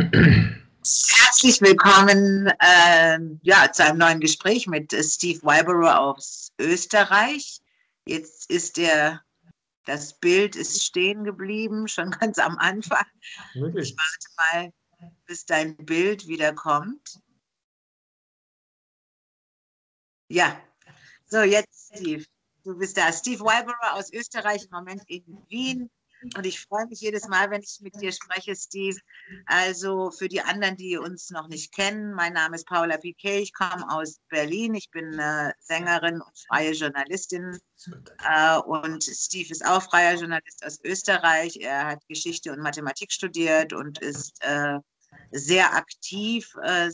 Herzlich willkommen äh, ja, zu einem neuen Gespräch mit Steve Wyborough aus Österreich. Jetzt ist der, das Bild ist stehen geblieben, schon ganz am Anfang. Wirklich? Ich warte mal, bis dein Bild wieder kommt. Ja, so jetzt Steve. Du bist da. Steve Wyborough aus Österreich, im Moment in Wien. Und ich freue mich jedes Mal, wenn ich mit dir spreche, Steve. Also für die anderen, die uns noch nicht kennen, mein Name ist Paula Piquet, ich komme aus Berlin, ich bin äh, Sängerin und freie Journalistin. Äh, und Steve ist auch freier Journalist aus Österreich. Er hat Geschichte und Mathematik studiert und ist äh, sehr aktiv. Äh,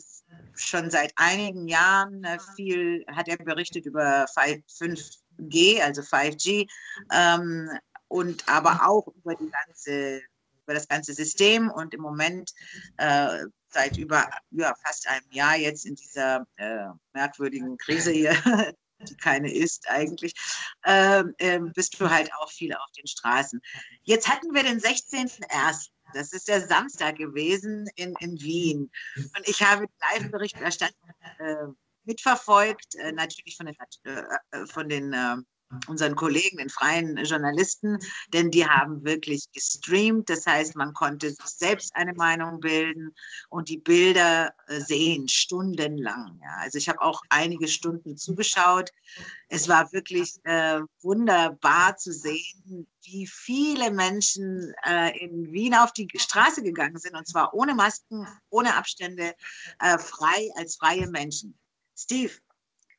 schon seit einigen Jahren äh, viel hat er berichtet über 5G, also 5G, ähm, und aber auch über die ganze über das ganze System und im Moment äh, seit über ja, fast einem Jahr jetzt in dieser äh, merkwürdigen Krise hier, die keine ist eigentlich, äh, bist du halt auch viel auf den Straßen. Jetzt hatten wir den 16.01. Das ist der Samstag gewesen in, in Wien. Und ich habe die Live-Berichterstattung äh, mitverfolgt, äh, natürlich von den, äh, von den unseren Kollegen, den freien Journalisten, denn die haben wirklich gestreamt. Das heißt, man konnte sich selbst eine Meinung bilden und die Bilder äh, sehen stundenlang. Ja. Also ich habe auch einige Stunden zugeschaut. Es war wirklich äh, wunderbar zu sehen, wie viele Menschen äh, in Wien auf die Straße gegangen sind und zwar ohne Masken, ohne Abstände, äh, frei als freie Menschen. Steve,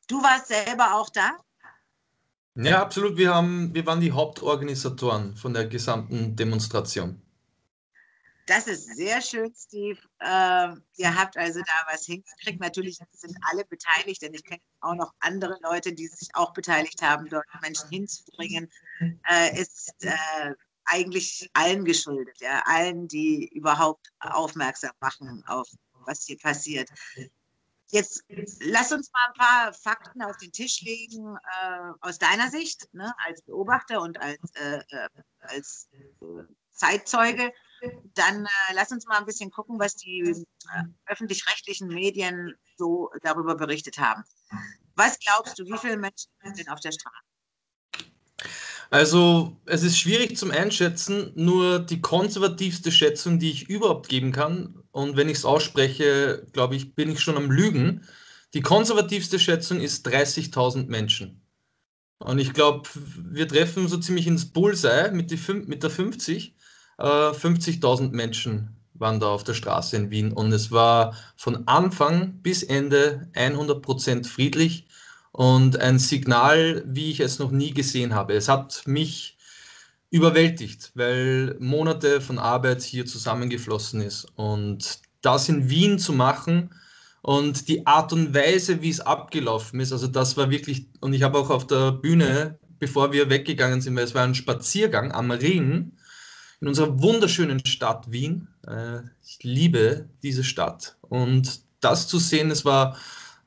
du warst selber auch da? Ja, absolut. Wir, haben, wir waren die Hauptorganisatoren von der gesamten Demonstration. Das ist sehr schön, Steve. Äh, ihr habt also da was hingekriegt. Natürlich sind alle beteiligt, denn ich kenne auch noch andere Leute, die sich auch beteiligt haben, dort Menschen hinzubringen. Äh, ist äh, eigentlich allen geschuldet, ja, allen, die überhaupt aufmerksam machen auf was hier passiert. Jetzt lass uns mal ein paar Fakten auf den Tisch legen, äh, aus deiner Sicht, ne, als Beobachter und als, äh, äh als äh, Zeitzeuge. Dann äh, lass uns mal ein bisschen gucken, was die äh, öffentlich-rechtlichen Medien so darüber berichtet haben. Was glaubst du, wie viele Menschen sind auf der Straße? Also es ist schwierig zum Einschätzen, nur die konservativste Schätzung, die ich überhaupt geben kann, und wenn ich es ausspreche, glaube ich, bin ich schon am Lügen, die konservativste Schätzung ist 30.000 Menschen. Und ich glaube, wir treffen so ziemlich ins Bullseye mit, die, mit der 50. Äh, 50.000 Menschen waren da auf der Straße in Wien und es war von Anfang bis Ende 100% friedlich und ein Signal, wie ich es noch nie gesehen habe. Es hat mich überwältigt, weil Monate von Arbeit hier zusammengeflossen ist und das in Wien zu machen und die Art und Weise, wie es abgelaufen ist, also das war wirklich, und ich habe auch auf der Bühne, bevor wir weggegangen sind, weil es war ein Spaziergang am Ring in unserer wunderschönen Stadt Wien. Äh, ich liebe diese Stadt und das zu sehen, es war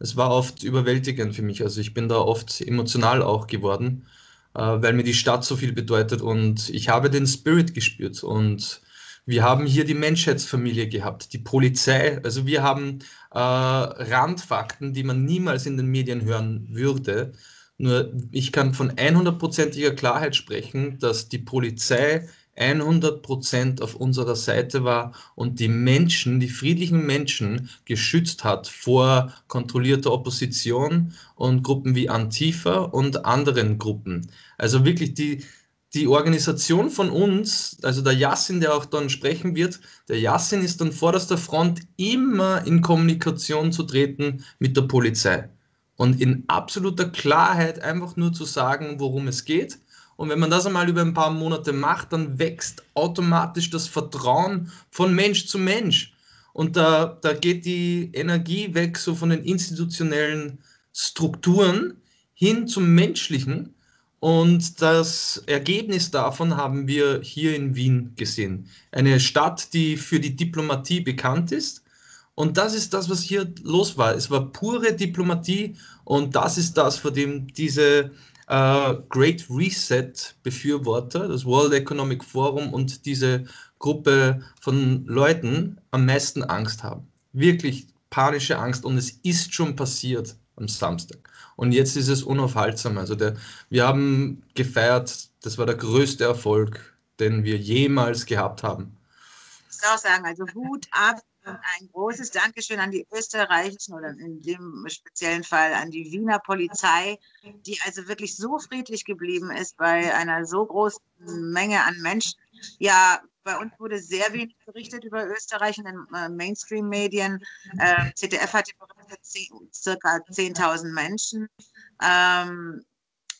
es war oft überwältigend für mich. Also ich bin da oft emotional auch geworden, äh, weil mir die Stadt so viel bedeutet und ich habe den Spirit gespürt und wir haben hier die Menschheitsfamilie gehabt, die Polizei. Also wir haben äh, Randfakten, die man niemals in den Medien hören würde. Nur ich kann von 100%iger Klarheit sprechen, dass die Polizei 100% auf unserer Seite war und die Menschen, die friedlichen Menschen geschützt hat vor kontrollierter Opposition und Gruppen wie Antifa und anderen Gruppen. Also wirklich die, die Organisation von uns, also der Yassin, der auch dann sprechen wird, der Yassin ist an vorderster Front immer in Kommunikation zu treten mit der Polizei und in absoluter Klarheit einfach nur zu sagen, worum es geht und wenn man das einmal über ein paar Monate macht, dann wächst automatisch das Vertrauen von Mensch zu Mensch. Und da, da geht die Energie weg so von den institutionellen Strukturen hin zum Menschlichen. Und das Ergebnis davon haben wir hier in Wien gesehen. Eine Stadt, die für die Diplomatie bekannt ist. Und das ist das, was hier los war. Es war pure Diplomatie und das ist das, vor dem diese äh, Great Reset Befürworter, das World Economic Forum und diese Gruppe von Leuten am meisten Angst haben. Wirklich panische Angst und es ist schon passiert am Samstag. Und jetzt ist es unaufhaltsam. Also der, wir haben gefeiert, das war der größte Erfolg, den wir jemals gehabt haben. Ich muss auch sagen, also Hut ab ein großes Dankeschön an die österreichischen oder in dem speziellen Fall an die Wiener Polizei, die also wirklich so friedlich geblieben ist bei einer so großen Menge an Menschen. Ja, bei uns wurde sehr wenig berichtet über Österreich in den äh, Mainstream-Medien. Äh, ZDF hatte berichtet, circa 10.000 Menschen. Ähm,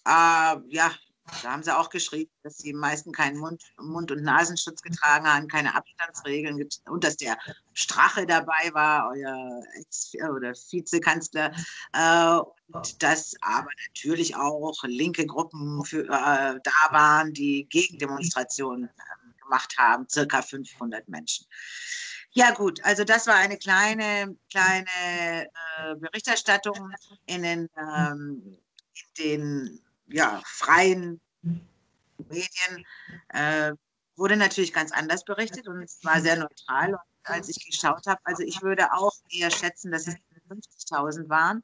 äh, ja, da haben sie auch geschrieben, dass die meisten keinen Mund-, Mund und Nasenschutz getragen haben, keine Abstandsregeln und dass der Strache dabei war, euer Ex- oder Vizekanzler. Äh, und dass aber natürlich auch linke Gruppen für, äh, da waren, die Gegendemonstrationen äh, gemacht haben, circa 500 Menschen. Ja gut, also das war eine kleine, kleine äh, Berichterstattung in den, ähm, in den ja, freien Medien äh, wurde natürlich ganz anders berichtet und es war sehr neutral. Und als ich geschaut habe, also ich würde auch eher schätzen, dass es 50.000 waren,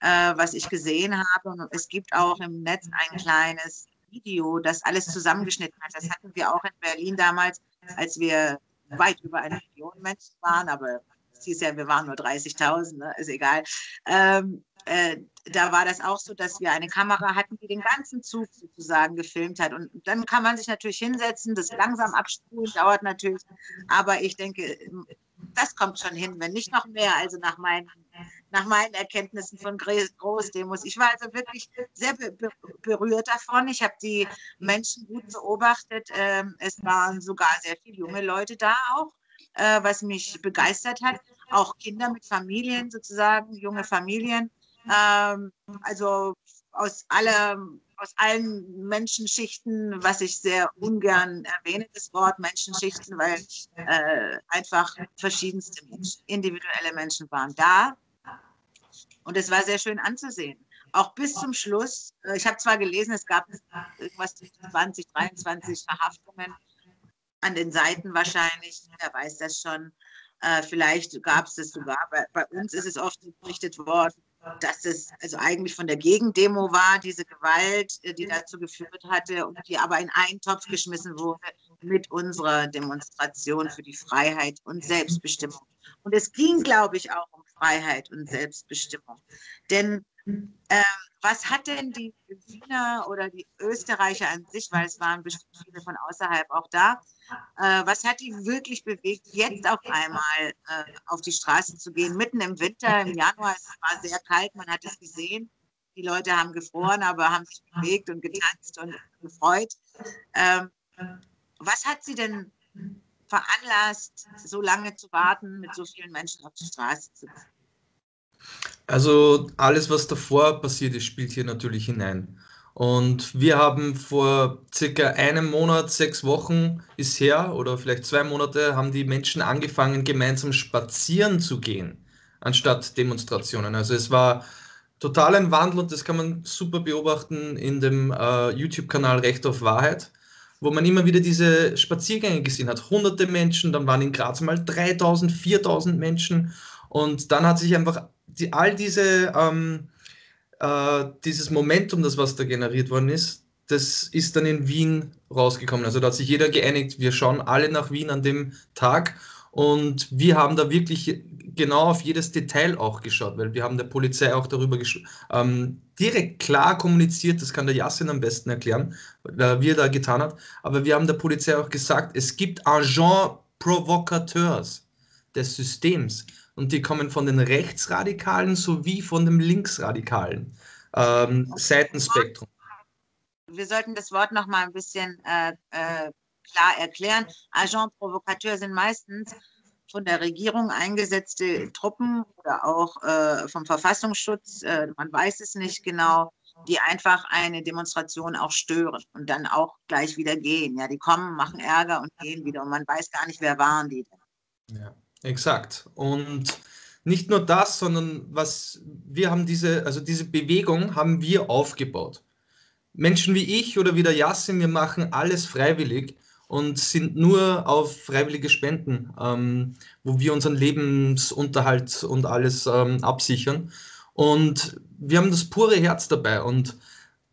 äh, was ich gesehen habe. Und es gibt auch im Netz ein kleines Video, das alles zusammengeschnitten hat. Das hatten wir auch in Berlin damals, als wir weit über eine Million Menschen waren, aber hieß ja, wir waren nur 30.000, ne? ist egal. Ähm, äh, da war das auch so, dass wir eine Kamera hatten, die den ganzen Zug sozusagen gefilmt hat. Und dann kann man sich natürlich hinsetzen, das langsam abspulen, dauert natürlich. Aber ich denke, das kommt schon hin, wenn nicht noch mehr. Also nach meinen, nach meinen Erkenntnissen von Großdemos. Ich war also wirklich sehr berührt davon. Ich habe die Menschen gut beobachtet. Ähm, es waren sogar sehr viele junge Leute da auch, äh, was mich begeistert hat. Auch Kinder mit Familien sozusagen, junge Familien. Ähm, also aus, aller, aus allen Menschenschichten, was ich sehr ungern erwähne, das Wort Menschenschichten, weil äh, einfach verschiedenste Menschen, individuelle Menschen waren da. Und es war sehr schön anzusehen. Auch bis zum Schluss. Äh, ich habe zwar gelesen, es gab irgendwas 20, 23 Verhaftungen an den Seiten wahrscheinlich. Wer weiß das schon. Äh, vielleicht gab es das sogar. Bei, bei, uns ist es oft berichtet worden, dass es also eigentlich von der Gegendemo war, diese Gewalt, äh, die dazu geführt hatte und die aber in einen Topf geschmissen wurde mit unserer Demonstration für die Freiheit und Selbstbestimmung. Und es ging, glaube ich, auch um Freiheit und Selbstbestimmung. Denn äh, was hat denn die Wiener oder die Österreicher an sich, weil es waren bestimmt viele von außerhalb auch da, äh, was hat die wirklich bewegt, jetzt auf einmal äh, auf die Straße zu gehen, mitten im Winter, im Januar, es war sehr kalt, man hat es gesehen. Die Leute haben gefroren, aber haben sich bewegt und getanzt und gefreut. Ähm, was hat sie denn veranlasst, so lange zu warten, mit so vielen Menschen auf die Straße zu gehen? Also alles, was davor passiert ist, spielt hier natürlich hinein. Und wir haben vor circa einem Monat, sechs Wochen ist her, oder vielleicht zwei Monate, haben die Menschen angefangen, gemeinsam spazieren zu gehen, anstatt Demonstrationen. Also es war total ein Wandel und das kann man super beobachten in dem äh, YouTube-Kanal Recht auf Wahrheit, wo man immer wieder diese Spaziergänge gesehen hat. Hunderte Menschen, dann waren in Graz mal 3000, 4000 Menschen und dann hat sich einfach die, all diese, ähm, äh, dieses Momentum, das was da generiert worden ist, das ist dann in Wien rausgekommen. Also da hat sich jeder geeinigt, wir schauen alle nach Wien an dem Tag. Und wir haben da wirklich genau auf jedes Detail auch geschaut, weil wir haben der Polizei auch darüber ähm, direkt klar kommuniziert, das kann der Yassin am besten erklären, wie er da getan hat, aber wir haben der Polizei auch gesagt, es gibt Agent Provocateurs des Systems und die kommen von den Rechtsradikalen sowie von dem Linksradikalen ähm, Seitenspektrum. Wir sollten das Wort noch mal ein bisschen äh, äh, klar erklären. Agent Provocateur sind meistens von der Regierung eingesetzte Truppen oder auch äh, vom Verfassungsschutz, äh, man weiß es nicht genau, die einfach eine Demonstration auch stören und dann auch gleich wieder gehen. Ja, die kommen, machen Ärger und gehen wieder und man weiß gar nicht, wer waren die denn. Ja. Exakt. Und nicht nur das, sondern was wir haben diese, also diese Bewegung haben wir aufgebaut. Menschen wie ich oder wie der Yassin, wir machen alles freiwillig und sind nur auf freiwillige Spenden, ähm, wo wir unseren Lebensunterhalt und alles ähm, absichern. Und wir haben das pure Herz dabei. Und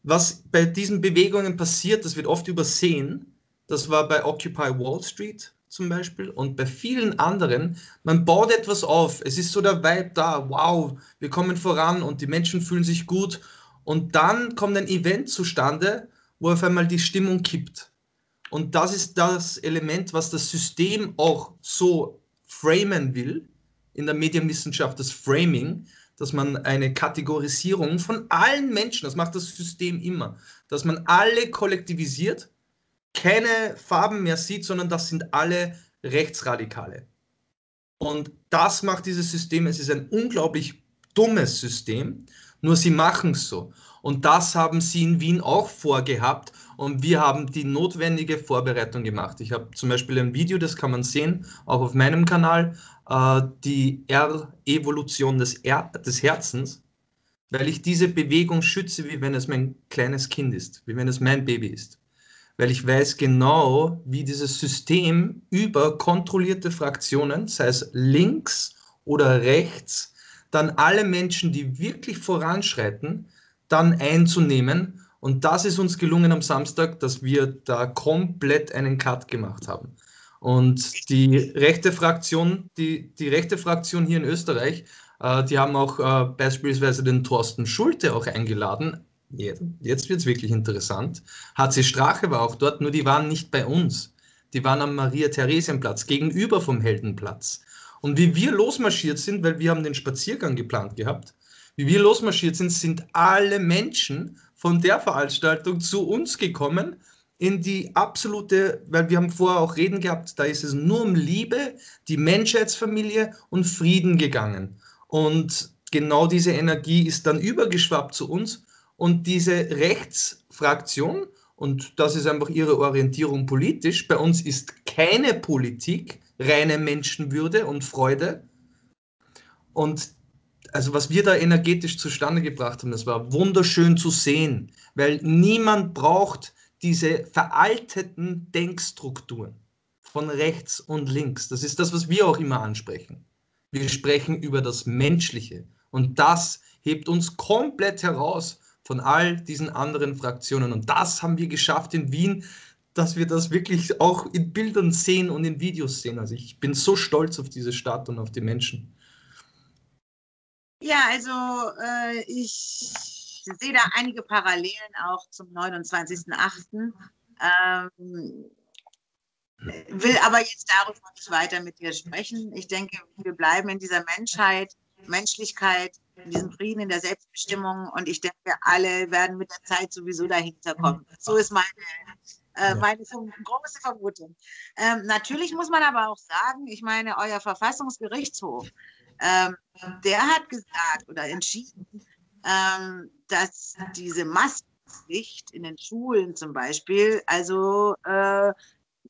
was bei diesen Bewegungen passiert, das wird oft übersehen. Das war bei Occupy Wall Street zum Beispiel und bei vielen anderen. Man baut etwas auf. Es ist so der Vibe da. Wow, wir kommen voran und die Menschen fühlen sich gut. Und dann kommt ein Event zustande, wo auf einmal die Stimmung kippt. Und das ist das Element, was das System auch so framen will, in der Medienwissenschaft das Framing, dass man eine Kategorisierung von allen Menschen, das macht das System immer, dass man alle kollektivisiert, keine Farben mehr sieht, sondern das sind alle Rechtsradikale. Und das macht dieses System, es ist ein unglaublich dummes System, nur sie machen es so. Und das haben sie in Wien auch vorgehabt und wir haben die notwendige Vorbereitung gemacht. Ich habe zum Beispiel ein Video, das kann man sehen, auch auf meinem Kanal, äh, die R-Evolution des, er des Herzens, weil ich diese Bewegung schütze, wie wenn es mein kleines Kind ist, wie wenn es mein Baby ist. Weil ich weiß genau, wie dieses System über kontrollierte Fraktionen, sei es links oder rechts, dann alle Menschen, die wirklich voranschreiten, dann einzunehmen. Und das ist uns gelungen am Samstag, dass wir da komplett einen Cut gemacht haben. Und die rechte Fraktion, die, die rechte Fraktion hier in Österreich, äh, die haben auch äh, beispielsweise den Thorsten Schulte auch eingeladen. Jetzt, wird es wirklich interessant. HC Strache war auch dort, nur die waren nicht bei uns. Die waren am Maria-Theresienplatz gegenüber vom Heldenplatz. Und wie wir losmarschiert sind, weil wir haben den Spaziergang geplant gehabt, wie wir losmarschiert sind, sind alle Menschen von der Veranstaltung zu uns gekommen in die absolute, weil wir haben vorher auch Reden gehabt, da ist es nur um Liebe, die Menschheitsfamilie und Frieden gegangen. Und genau diese Energie ist dann übergeschwappt zu uns und diese Rechtsfraktion, und das ist einfach ihre Orientierung politisch, bei uns ist keine Politik reine Menschenwürde und Freude. Und also was wir da energetisch zustande gebracht haben, das war wunderschön zu sehen, weil niemand braucht diese veralteten Denkstrukturen von rechts und links. Das ist das, was wir auch immer ansprechen. Wir sprechen über das Menschliche und das hebt uns komplett heraus von all diesen anderen Fraktionen. Und das haben wir geschafft in Wien, dass wir das wirklich auch in Bildern sehen und in Videos sehen. Also ich bin so stolz auf diese Stadt und auf die Menschen. Ja, also äh, ich sehe da einige Parallelen auch zum 29.08. Ähm, will aber jetzt darüber nicht weiter mit dir sprechen. Ich denke, wir bleiben in dieser Menschheit, Menschlichkeit, in diesem Frieden, in der Selbstbestimmung und ich denke, alle werden mit der Zeit sowieso dahinter kommen. So ist meine, äh, meine große Vermutung. Ähm, natürlich muss man aber auch sagen, ich meine, euer Verfassungsgerichtshof ähm, der hat gesagt oder entschieden, ähm, dass diese Maskenpflicht in den Schulen zum Beispiel also äh,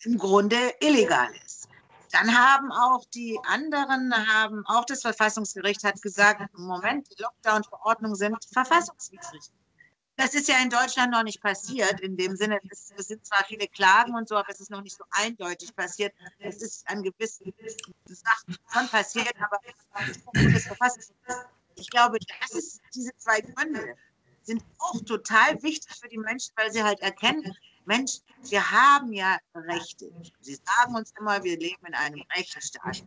im Grunde illegal ist. Dann haben auch die anderen, haben auch das Verfassungsgericht hat gesagt, Moment, die Lockdown-Verordnungen sind verfassungswidrig. Das ist ja in Deutschland noch nicht passiert. In dem Sinne, es, es, sind zwar viele Klagen und so, aber es ist noch nicht so eindeutig passiert. Es ist an gewissen Sachen schon passiert, aber ich glaube, das ist, diese zwei Gründe sind auch total wichtig für die Menschen, weil sie halt erkennen, Mensch, wir haben ja Rechte. Sie sagen uns immer, wir leben in einem Rechtsstaat.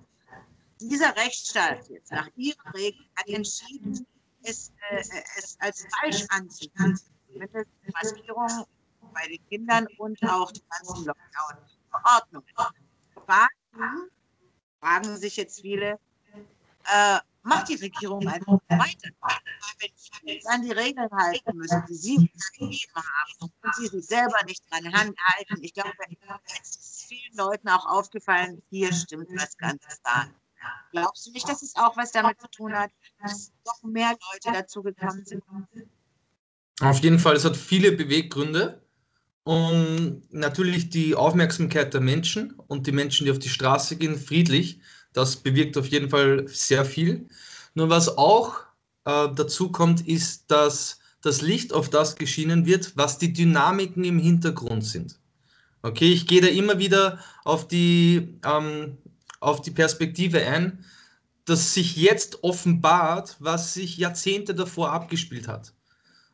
Dieser Rechtsstaat jetzt nach ihren Regeln hat entschieden, es, äh, es als falsch anzusehen. Mit der Maskierung bei den Kindern und auch die ganzen Lockdown-Verordnungen. Fragen, fragen sich jetzt viele, äh, macht die Regierung einfach weiter. Wenn sie jetzt an die Regeln halten müssen, die sie gegeben haben und sie sich selber nicht dran halten, ich glaube, es ist vielen Leuten auch aufgefallen, hier stimmt was ganz klar. Glaubst du nicht, dass es auch was damit zu tun hat, dass doch mehr Leute dazu gekommen sind? Auf jeden Fall, es hat viele Beweggründe. Und natürlich die Aufmerksamkeit der Menschen und die Menschen, die auf die Straße gehen, friedlich, das bewirkt auf jeden Fall sehr viel. Nur was auch äh, dazu kommt, ist, dass das Licht auf das geschienen wird, was die Dynamiken im Hintergrund sind. Okay, ich gehe da immer wieder auf die, ähm, auf die Perspektive ein, dass sich jetzt offenbart, was sich Jahrzehnte davor abgespielt hat.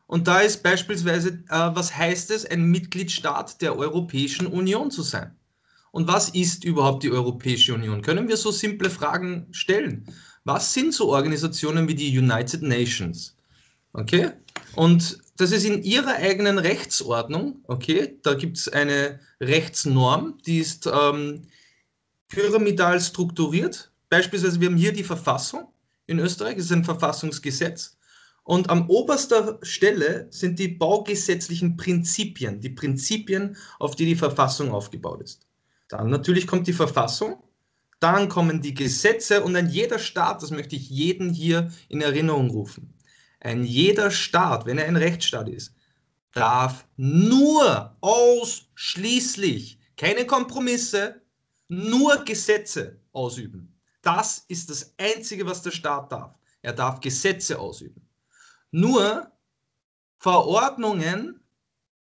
Und da ist beispielsweise, äh, was heißt es, ein Mitgliedstaat der Europäischen Union zu sein? Und was ist überhaupt die Europäische Union? Können wir so simple Fragen stellen? Was sind so Organisationen wie die United Nations? Okay? Und das ist in ihrer eigenen Rechtsordnung, okay? Da gibt es eine Rechtsnorm, die ist ähm, pyramidal strukturiert. Beispielsweise, wir haben hier die Verfassung in Österreich, das ist ein Verfassungsgesetz. Und am oberster Stelle sind die baugesetzlichen Prinzipien, die Prinzipien, auf die die Verfassung aufgebaut ist. Dann natürlich kommt die Verfassung, dann kommen die Gesetze und ein jeder Staat, das möchte ich jeden hier in Erinnerung rufen, ein jeder Staat, wenn er ein Rechtsstaat ist, darf nur ausschließlich, keine Kompromisse, nur Gesetze ausüben. Das ist das Einzige, was der Staat darf. Er darf Gesetze ausüben. Nur Verordnungen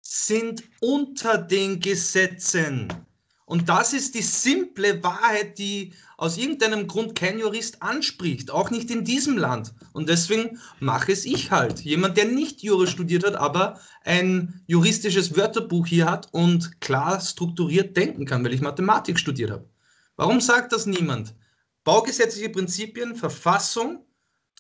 sind unter den Gesetzen. Und das ist die simple Wahrheit, die aus irgendeinem Grund kein Jurist anspricht, auch nicht in diesem Land. Und deswegen mache es ich halt. Jemand, der nicht Jura studiert hat, aber ein juristisches Wörterbuch hier hat und klar strukturiert denken kann, weil ich Mathematik studiert habe. Warum sagt das niemand? Baugesetzliche Prinzipien, Verfassung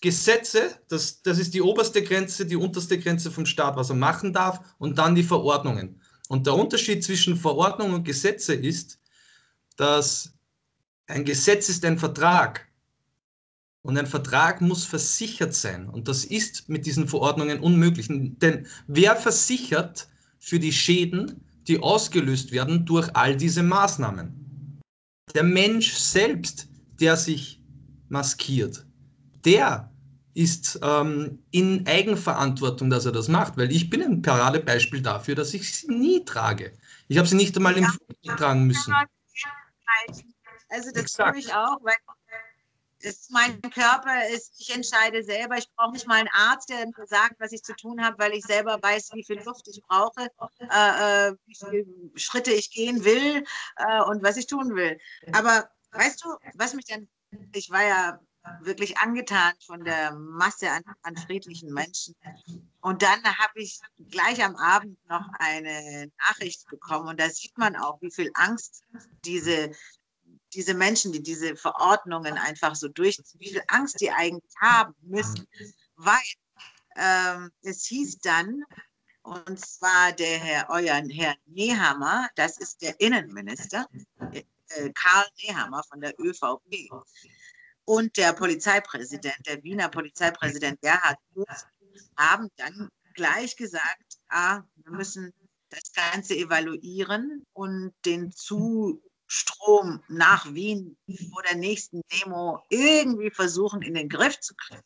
Gesetze, das, das ist die oberste Grenze, die unterste Grenze vom Staat, was er machen darf, und dann die Verordnungen. Und der Unterschied zwischen Verordnung und Gesetze ist, dass ein Gesetz ist ein Vertrag und ein Vertrag muss versichert sein. Und das ist mit diesen Verordnungen unmöglich. Denn wer versichert für die Schäden, die ausgelöst werden durch all diese Maßnahmen? Der Mensch selbst, der sich maskiert, der ist ähm, in Eigenverantwortung, dass er das macht, weil ich bin ein Paradebeispiel dafür, dass ich sie nie trage. Ich habe sie nicht einmal im ja. tragen müssen. Also das Exakt. tue ich auch, weil es mein Körper ist, ich entscheide selber. Ich brauche nicht mal einen Arzt, der mir sagt, was ich zu tun habe, weil ich selber weiß, wie viel Luft ich brauche, äh, äh wie viele Schritte ich gehen will äh, und was ich tun will. Aber weißt du, was mich dann, ich war ja wirklich angetan von der Masse an, an friedlichen Menschen. Und dann habe ich gleich am Abend noch eine Nachricht bekommen. Und da sieht man auch, wie viel Angst diese, diese Menschen, die diese Verordnungen einfach so durchziehen, wie viel Angst die eigentlich haben müssen, weil ähm, es hieß dann, und zwar der Herr, euer Herr Nehammer, das ist der Innenminister, äh, Karl Nehammer von der ÖVP und der Polizeipräsident, der Wiener Polizeipräsident Gerhard Kurz, haben dann gleich gesagt, ah, wir müssen das Ganze evaluieren und den Zustrom nach Wien vor der nächsten Demo irgendwie versuchen in den Griff zu kriegen.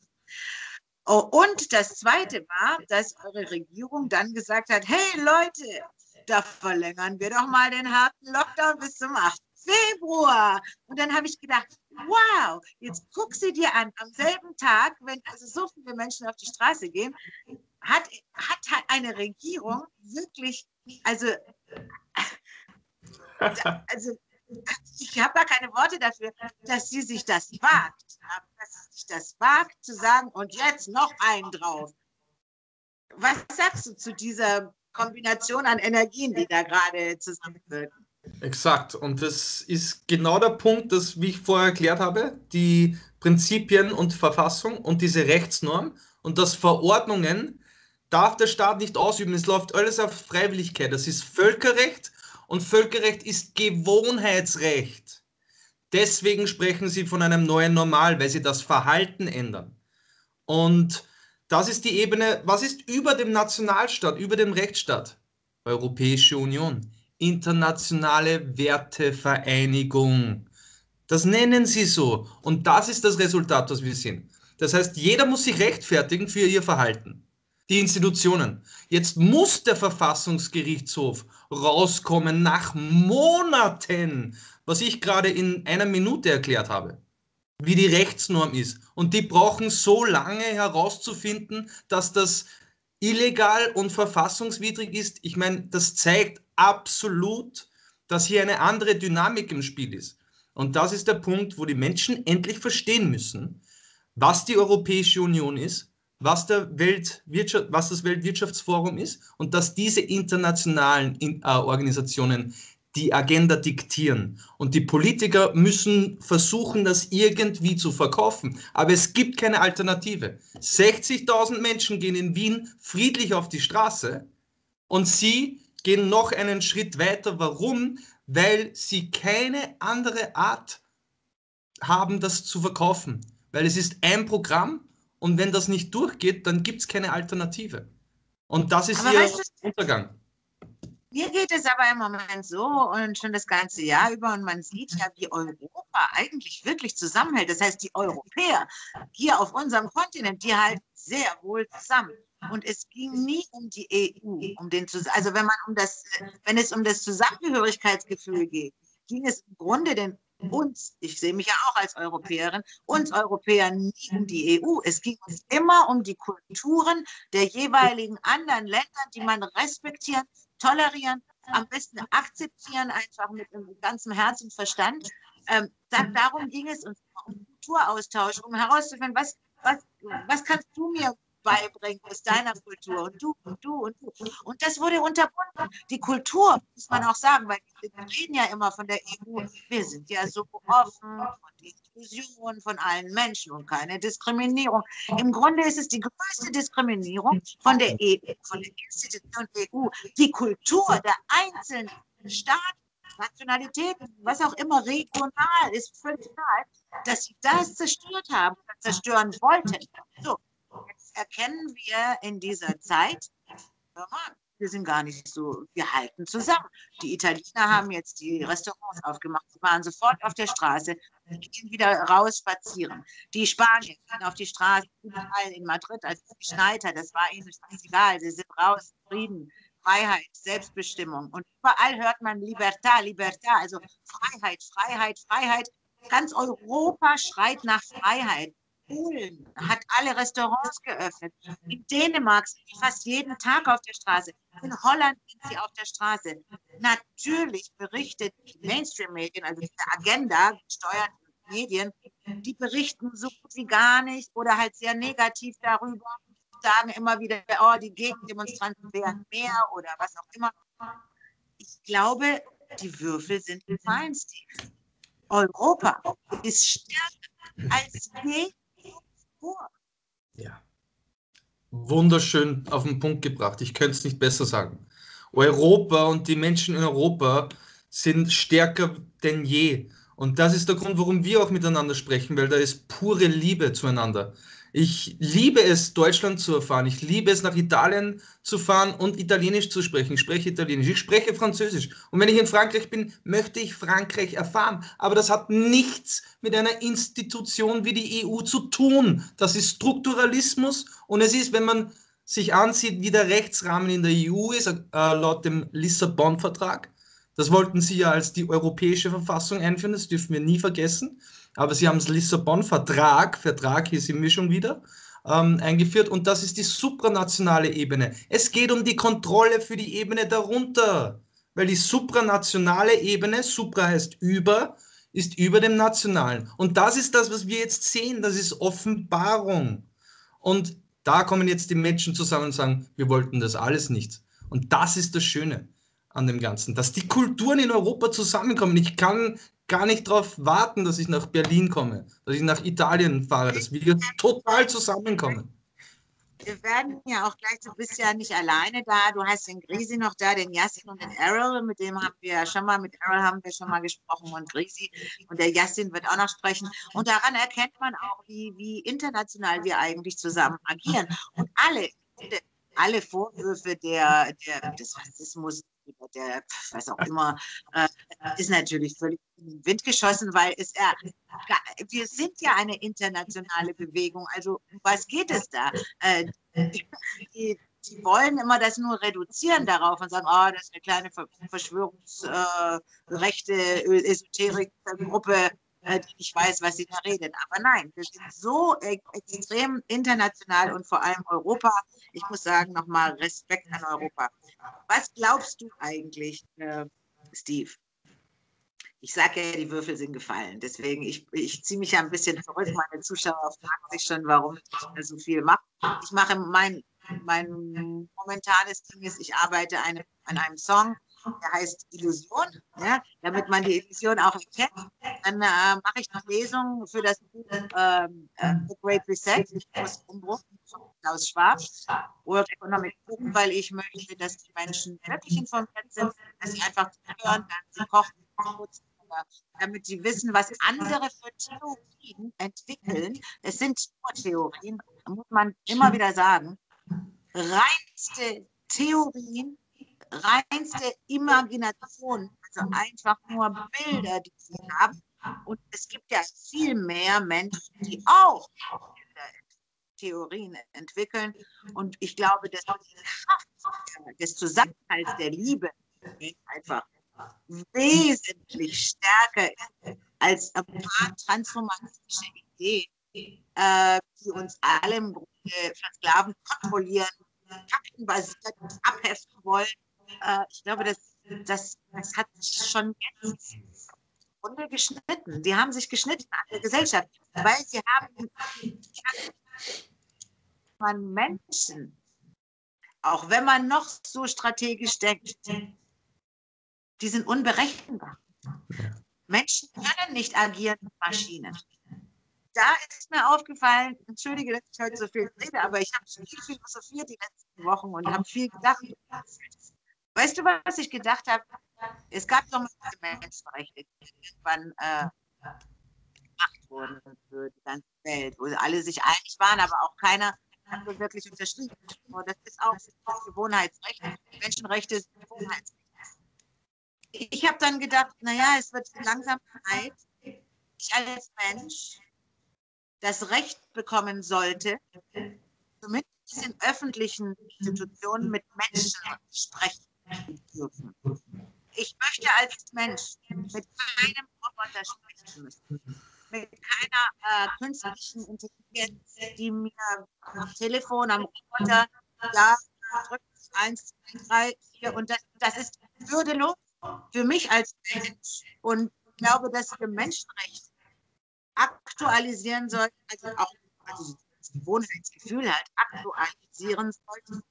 Oh, und das Zweite war, dass eure Regierung dann gesagt hat, hey Leute, da verlängern wir doch mal den harten Lockdown bis zum 8. Februar. Und dann habe ich gedacht, wow, jetzt guck sie dir an, am selben Tag, wenn also so viele Menschen auf die Straße gehen, hat, hat eine Regierung wirklich, also, also ich habe gar keine Worte dafür, dass sie sich das wagt, dass sie sich das wagt zu sagen, und jetzt noch einen drauf. Was sagst du zu dieser Kombination an Energien, die da gerade zusammenwirken? Exakt. Und das ist genau der Punkt, dass, wie ich vorher erklärt habe, die Prinzipien und Verfassung und diese Rechtsnorm und das Verordnungen darf der Staat nicht ausüben. Es läuft alles auf Freiwilligkeit. Das ist Völkerrecht und Völkerrecht ist Gewohnheitsrecht. Deswegen sprechen sie von einem neuen Normal, weil sie das Verhalten ändern. Und das ist die Ebene, was ist über dem Nationalstaat, über dem Rechtsstaat? Europäische Union internationale Wertevereinigung. Das nennen sie so. Und das ist das Resultat, was wir sehen. Das heißt, jeder muss sich rechtfertigen für ihr Verhalten. Die Institutionen. Jetzt muss der Verfassungsgerichtshof rauskommen nach Monaten, was ich gerade in einer Minute erklärt habe, wie die Rechtsnorm ist. Und die brauchen so lange herauszufinden, dass das illegal und verfassungswidrig ist, ich meine, das zeigt absolut, dass hier eine andere Dynamik im Spiel ist. Und das ist der Punkt, wo die Menschen endlich verstehen müssen, was die Europäische Union ist, was, was das Weltwirtschaftsforum ist und dass diese internationalen äh, Organisationen die Agenda diktieren. Und die Politiker müssen versuchen, das irgendwie zu verkaufen. Aber es gibt keine Alternative. 60.000 Menschen gehen in Wien friedlich auf die Straße und sie gehen noch einen Schritt weiter. Warum? Weil sie keine andere Art haben, das zu verkaufen. Weil es ist ein Programm und wenn das nicht durchgeht, dann gibt es keine Alternative. Und das ist Aber ihr Untergang. Mir geht es aber im Moment so und schon das ganze Jahr über und man sieht ja, wie Europa eigentlich wirklich zusammenhält. Das heißt, die Europäer hier auf unserem Kontinent, die halten sehr wohl zusammen. Und es ging nie um die EU, um den also wenn man um das, wenn es um das Zusammengehörigkeitsgefühl geht, ging es im Grunde den uns, ich sehe mich ja auch als Europäerin, uns Europäer nie um die EU. Es ging uns immer um die Kulturen der jeweiligen anderen Länder, die man respektieren, tolerieren, am besten akzeptieren, einfach mit ganzem Herz und Verstand. Ähm, darum ging es uns um Kulturaustausch, um herauszufinden, was, was, was kannst du mir beibringen aus deiner Kultur und du und du und du. Und das wurde unterbunden. Die Kultur, muss man auch sagen, weil wir reden ja immer von der EU, wir sind ja so offen von Inklusion von allen Menschen und keine Diskriminierung. Im Grunde ist es die größte Diskriminierung von der EU, von der Institution EU, die Kultur der einzelnen Staaten Nationalitäten, was auch immer regional ist, völlig egal, dass sie das zerstört haben, zerstören wollten. So, erkennen wir in dieser Zeit, wir sind gar nicht so, wir halten zusammen. Die Italiener haben jetzt die Restaurants aufgemacht, sie waren sofort auf der Straße, gehen wieder raus spazieren. Die Spanier gehen auf die Straße, überall in Madrid, als hat, das war ihnen egal, sie sind raus, Frieden. Freiheit, Selbstbestimmung. Und überall hört man Libertà, Libertà, also Freiheit, Freiheit, Freiheit. Ganz Europa schreit nach Freiheit. Polen hat alle Restaurants geöffnet. In Dänemark sind die fast jeden Tag auf der Straße. In Holland sind sie auf der Straße. Natürlich berichtet die Mainstream-Medien, also diese Agenda gesteuerten Medien, die berichten so gut wie gar nicht oder halt sehr negativ darüber, sagen immer wieder, oh, die Gegendemonstranten wären mehr oder was auch immer. Ich glaube, die Würfel sind gefallen, Steve. Europa ist stärker als je vor. Ja. Wunderschön auf den Punkt gebracht. Ich könnte es nicht besser sagen. Europa und die Menschen in Europa sind stärker denn je. Und das ist der Grund, warum wir auch miteinander sprechen, weil da ist pure Liebe zueinander. Ich liebe es, Deutschland zu erfahren. Ich liebe es, nach Italien zu fahren und Italienisch zu sprechen. Ich spreche Italienisch. Ich spreche Französisch. Und wenn ich in Frankreich bin, möchte ich Frankreich erfahren. Aber das hat nichts mit einer Institution wie die EU zu tun. Das ist Strukturalismus. Und es ist, wenn man sich ansieht, wie der Rechtsrahmen in der EU ist, äh, laut dem Lissabon-Vertrag. Das wollten sie ja als die europäische Verfassung einführen. Das dürfen wir nie vergessen aber sie haben das Lissabon-Vertrag, Vertrag hier sind wir schon wieder, ähm, eingeführt und das ist die supranationale Ebene. Es geht um die Kontrolle für die Ebene darunter, weil die supranationale Ebene, supra heißt über, ist über dem Nationalen. Und das ist das, was wir jetzt sehen, das ist Offenbarung. Und da kommen jetzt die Menschen zusammen und sagen, wir wollten das alles nicht. Und das ist das Schöne an dem Ganzen, dass die Kulturen in Europa zusammenkommen. Ich kann gar nicht darauf warten, dass ich nach Berlin komme, dass ich nach Italien fahre, dass wir total zusammenkommen. Wir werden ja auch gleich, du bist ja nicht alleine da, du hast den Grisi noch da, den Yassin und den Errol, mit dem haben wir ja schon mal, mit Errol haben wir schon mal gesprochen und Grisi und der Yassin wird auch noch sprechen. Und daran erkennt man auch, wie, wie international wir eigentlich zusammen agieren. Und alle, alle Vorwürfe der, der, des Rassismus, der, was auch immer, äh, ist natürlich völlig in den Wind geschossen, weil es, äh, wir sind ja eine internationale Bewegung. Also was geht es da? Äh, die, die wollen immer das nur reduzieren darauf und sagen, oh, das ist eine kleine Verschwörungsrechte, äh, Esoterik-Gruppe, äh, die nicht weiß, was sie da redet. Aber nein, wir sind so e extrem international und vor allem Europa. Ich muss sagen, nochmal Respekt an Europa. Was glaubst du eigentlich, äh, Steve? Ich sage ja, die Würfel sind gefallen. Deswegen, ich, ich ziehe mich ja ein bisschen zurück. Meine Zuschauer fragen sich schon, warum ich so viel mache. Ich mache mein, mein momentanes Ding ist, ich arbeite eine, an einem Song, der heißt Illusion, ja, damit man die Illusion auch erkennt. Dann äh, mache ich noch Lesungen für das Buch ähm, äh, The Great Reset, aus Umbruch, Klaus Schwab, World Economic Forum, weil ich möchte, dass die Menschen wirklich informiert sind, dass sie einfach hören, dass sie kochen, damit sie wissen, was andere für Theorien entwickeln. Es sind nur Theorien, muss man immer wieder sagen. Reinste Theorien, reinste Imagination, also einfach nur Bilder, die sie haben. Und es gibt ja viel mehr Menschen, die auch Theorien entwickeln. Und ich glaube, dass die Kraft des Zusammenhalts der Liebe einfach wesentlich stärker ist als ein paar transformatische Ideen, äh, die uns alle im Grunde versklaven, kontrollieren, faktenbasiert abheften wollen. Äh, ich glaube, das, das, das hat sich schon jetzt Runde geschnitten. Die haben sich geschnitten an der Gesellschaft, weil sie haben man Menschen, auch wenn man noch so strategisch denkt, die sind unberechenbar. Menschen können nicht agieren mit Maschinen. Da ist mir aufgefallen, entschuldige, dass ich heute so viel rede, aber ich habe viel philosophiert die letzten Wochen und habe viel gedacht. Weißt du, was ich gedacht habe? Es gab doch mal diese Menschenrechte, die irgendwann äh, gemacht wurden für die ganze Welt, wo alle sich einig waren, aber auch keiner hat wirklich unterschrieben. Das ist auch Gewohnheitsrecht. Menschenrechte sind Gewohnheitsrechte ich habe dann gedacht, naja, es wird langsam Zeit, ich als Mensch das Recht bekommen sollte, zumindest in öffentlichen Institutionen mit Menschen sprechen. Ich möchte als Mensch mit keinem Roboter sprechen müssen, mit keiner äh, künstlichen Intelligenz, die mir am Telefon, am Roboter, ja, drückt eins, drei, vier und das, das ist würdelos für mich als Mensch und ich glaube, dass wir Menschenrechte aktualisieren sollten, also auch also das Gewohnheitsgefühl halt aktualisieren sollten.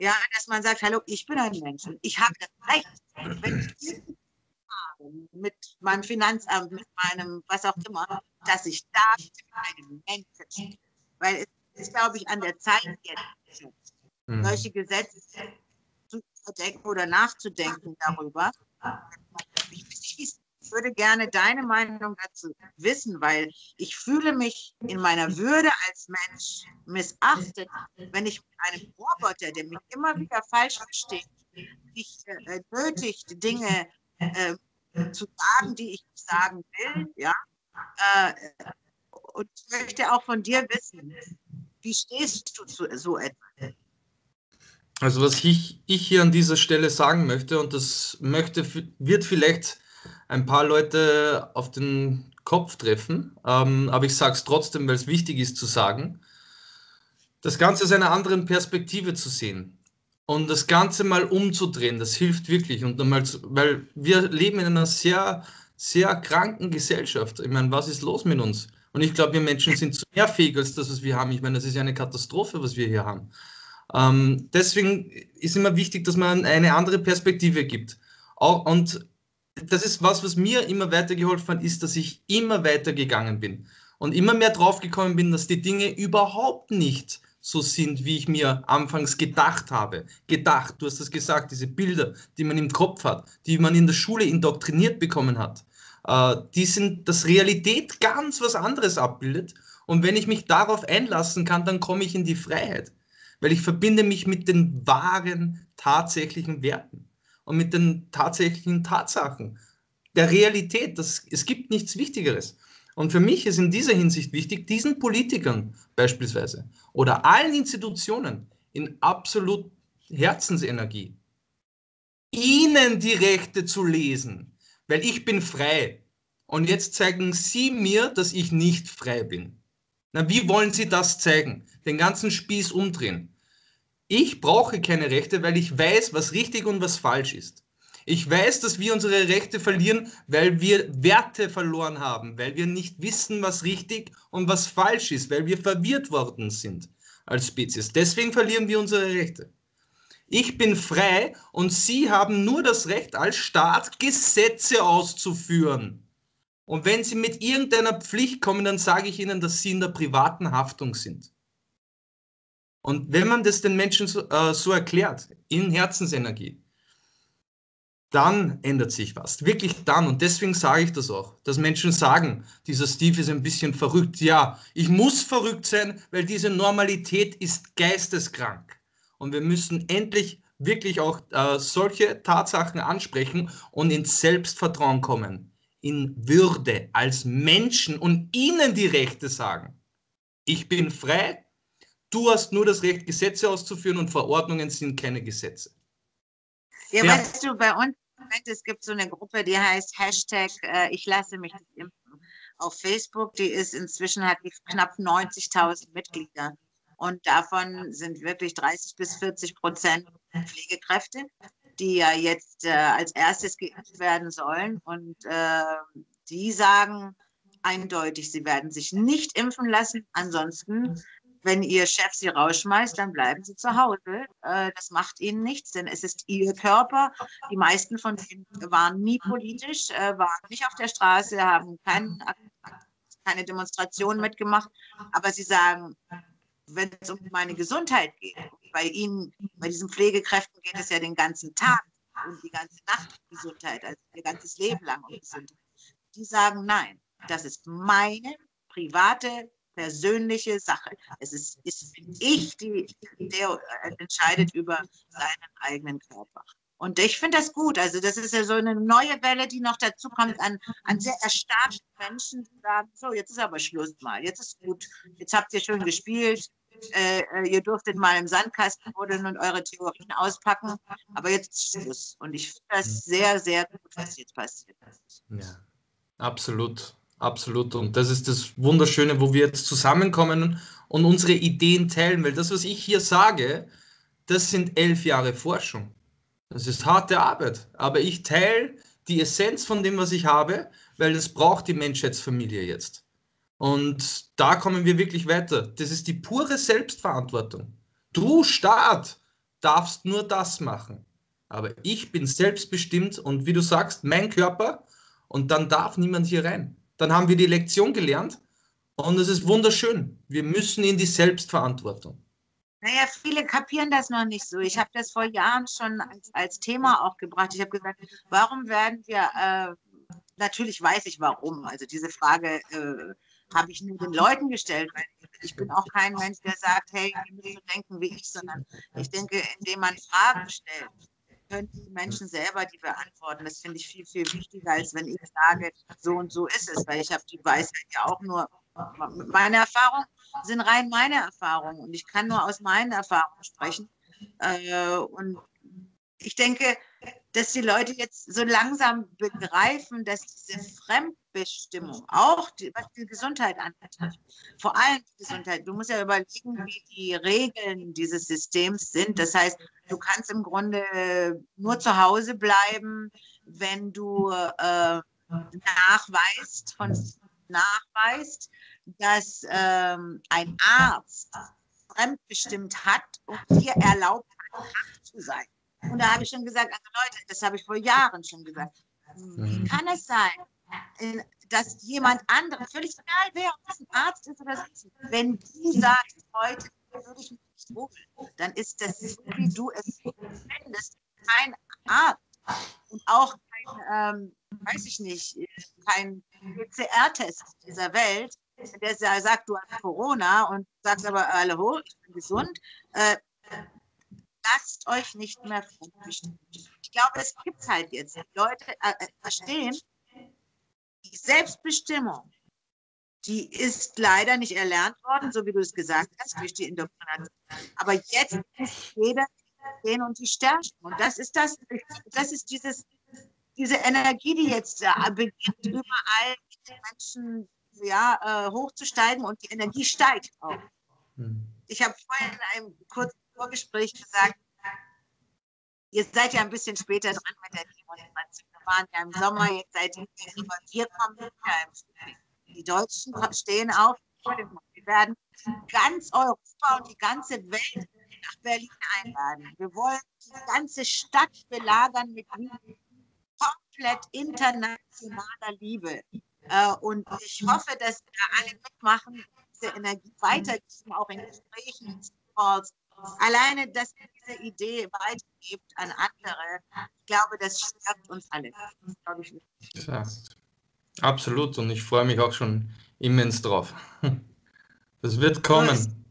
Ja, dass man sagt, hallo, ich bin ein Mensch und ich habe das Recht, wenn ich habe, mit meinem Finanzamt, mit meinem was auch immer, dass ich da mit einem Menschen, weil es ist, glaube ich, an der Zeit jetzt, mhm. solche Gesetze zu verdenken oder nachzudenken darüber, ich würde gerne deine Meinung dazu wissen, weil ich fühle mich in meiner Würde als Mensch missachtet, wenn ich mit einem Roboter, der mich immer wieder falsch versteht, mich äh, nötigt, Dinge äh, zu sagen, die ich sagen will, ja. Äh, und ich möchte auch von dir wissen, wie stehst du zu so etwas? Also was ich, ich hier an dieser Stelle sagen möchte, und das möchte, wird vielleicht ein paar Leute auf den Kopf treffen, ähm, aber ich sage es trotzdem, weil es wichtig ist zu sagen, das Ganze aus einer anderen Perspektive zu sehen und das Ganze mal umzudrehen, das hilft wirklich. Und einmal, weil wir leben in einer sehr, sehr kranken Gesellschaft. Ich meine, was ist los mit uns? Und ich glaube, wir Menschen sind zu mehr fähig als das, was wir haben. Ich meine, das ist ja eine Katastrophe, was wir hier haben. Ähm, deswegen ist immer wichtig, dass man eine andere Perspektive gibt. Auch, und das ist was, was mir immer weitergeholfen hat, ist, dass ich immer weiter gegangen bin und immer mehr draufgekommen bin, dass die Dinge überhaupt nicht so sind, wie ich mir anfangs gedacht habe. Gedacht, du hast es gesagt, diese Bilder, die man im Kopf hat, die man in der Schule indoktriniert bekommen hat, äh, die sind, dass Realität ganz was anderes abbildet. Und wenn ich mich darauf einlassen kann, dann komme ich in die Freiheit weil ich verbinde mich mit den wahren, tatsächlichen Werten und mit den tatsächlichen Tatsachen der Realität. Das, es gibt nichts Wichtigeres. Und für mich ist in dieser Hinsicht wichtig, diesen Politikern beispielsweise oder allen Institutionen in absolut Herzensenergie, ihnen die Rechte zu lesen, weil ich bin frei und jetzt zeigen Sie mir, dass ich nicht frei bin. Na, wie wollen Sie das zeigen? Den ganzen Spieß umdrehen. Ich brauche keine Rechte, weil ich weiß, was richtig und was falsch ist. Ich weiß, dass wir unsere Rechte verlieren, weil wir Werte verloren haben, weil wir nicht wissen, was richtig und was falsch ist, weil wir verwirrt worden sind als Spezies. Deswegen verlieren wir unsere Rechte. Ich bin frei und Sie haben nur das Recht als Staat, Gesetze auszuführen. Und wenn Sie mit irgendeiner Pflicht kommen, dann sage ich Ihnen, dass Sie in der privaten Haftung sind. Und wenn man das den Menschen so, äh, so erklärt, in Herzensenergie, dann ändert sich was. Wirklich dann. Und deswegen sage ich das auch, dass Menschen sagen, dieser Steve ist ein bisschen verrückt. Ja, ich muss verrückt sein, weil diese Normalität ist geisteskrank. Und wir müssen endlich wirklich auch äh, solche Tatsachen ansprechen und ins Selbstvertrauen kommen in Würde als Menschen und ihnen die Rechte sagen. Ich bin frei, du hast nur das Recht, Gesetze auszuführen und Verordnungen sind keine Gesetze. Ja, ja. weißt du, bei uns es gibt so eine Gruppe, die heißt Hashtag äh, Ich lasse mich nicht impfen. Auf Facebook, die ist inzwischen hat die knapp 90.000 Mitglieder. Und davon sind wirklich 30 bis 40 Prozent Pflegekräfte die ja jetzt äh, als erstes geimpft werden sollen. Und äh, die sagen eindeutig, sie werden sich nicht impfen lassen. Ansonsten, wenn ihr Chef sie rausschmeißt, dann bleiben sie zu Hause. Äh, das macht ihnen nichts, denn es ist ihr Körper. Die meisten von ihnen waren nie politisch, äh, waren nicht auf der Straße, haben kein, keine Demonstration mitgemacht. Aber sie sagen, wenn es um meine Gesundheit geht, bei Ihnen, bei diesen Pflegekräften geht es ja den ganzen Tag und die ganze Nacht um Gesundheit, also ihr ganzes Leben lang um Gesundheit. Die sagen, nein, das ist meine private, persönliche Sache. Es ist, ist ich, die, der entscheidet über seinen eigenen Körper. Und ich finde das gut. Also das ist ja so eine neue Welle, die noch dazu kommt an, an sehr erstarrten Menschen, die sagen, so, jetzt ist aber Schluss mal, jetzt ist gut, jetzt habt ihr schön gespielt, äh, äh, ihr durftet mal im Sandkasten buddeln und eure Theorien auspacken, aber jetzt ist Schluss. Und ich finde das sehr, sehr gut, was jetzt passiert ist. Ja, absolut, absolut. Und das ist das Wunderschöne, wo wir jetzt zusammenkommen und unsere Ideen teilen, weil das, was ich hier sage, das sind elf Jahre Forschung. Das ist harte Arbeit, aber ich teile die Essenz von dem, was ich habe, weil das braucht die Menschheitsfamilie jetzt. Und da kommen wir wirklich weiter. Das ist die pure Selbstverantwortung. Du Staat darfst nur das machen. Aber ich bin selbstbestimmt und wie du sagst, mein Körper und dann darf niemand hier rein. Dann haben wir die Lektion gelernt und es ist wunderschön. Wir müssen in die Selbstverantwortung. Naja, viele kapieren das noch nicht so. Ich habe das vor Jahren schon als, als Thema auch gebracht. Ich habe gesagt, warum werden wir, äh, natürlich weiß ich warum. Also diese Frage äh, habe ich nur den Leuten gestellt, weil ich bin auch kein Mensch, der sagt, hey, ihr müsst so denken wie ich, sondern ich denke, indem man Fragen stellt, können die Menschen selber die beantworten. Das finde ich viel, viel wichtiger, als wenn ich sage, so und so ist es, weil ich habe die Weisheit ja auch nur, meine Erfahrungen sind rein meine Erfahrungen und ich kann nur aus meinen Erfahrungen sprechen. Äh, und ich denke, dass die Leute jetzt so langsam begreifen, dass diese Fremdbestimmung, auch die, was die Gesundheit angeht, vor allem die Gesundheit, du musst ja überlegen, wie die Regeln dieses Systems sind. Das heißt, du kannst im Grunde nur zu Hause bleiben, wenn du äh, nachweist, von, nachweist, dass ähm, ein Arzt fremdbestimmt hat und dir erlaubt hat, krank zu sein. Und da habe ich schon gesagt, also Leute, das habe ich vor Jahren schon gesagt. Wie mhm. kann es sein, äh, dass jemand anderes, völlig egal wer, ob es ein Arzt ist oder so, wenn du sagst, heute würde ich mich nicht wohl, dann ist das, wie du es findest, kein Arzt und auch kein, ähm, weiß ich nicht, kein PCR-Test dieser Welt, der sagt, du hast Corona und sagst aber, hallo, ich bin gesund. Äh, lasst euch nicht mehr fremdbestimmen. Ich glaube, es gibt halt jetzt. Die Leute äh, äh, verstehen, die Selbstbestimmung, die ist leider nicht erlernt worden, so wie du es gesagt hast, durch die Indoktrination. Aber jetzt muss jeder gehen und die stärken. Und das ist das, das ist dieses diese Energie, die jetzt äh, beginnt, überall Menschen ja, äh, hochzusteigen und die Energie steigt auch. Hm. Ich habe vorhin in einem kurzen Vorgespräch gesagt, ihr seid ja ein bisschen später dran mit der Demonstration. Wir waren ja im Sommer, jetzt seid ihr wir kommen ja im. Die Deutschen stehen auf, wir werden ganz Europa und die ganze Welt nach Berlin einladen. Wir wollen die ganze Stadt belagern mit komplett internationaler Liebe. Äh, und ich hoffe, dass wir alle mitmachen, diese Energie weitergeben, auch in Gesprächen, Calls. Alleine, dass ihr diese Idee weitergebt an andere, ich glaube, das stärkt uns alle. Das absolut. Und ich freue mich auch schon immens drauf. Das wird kommen.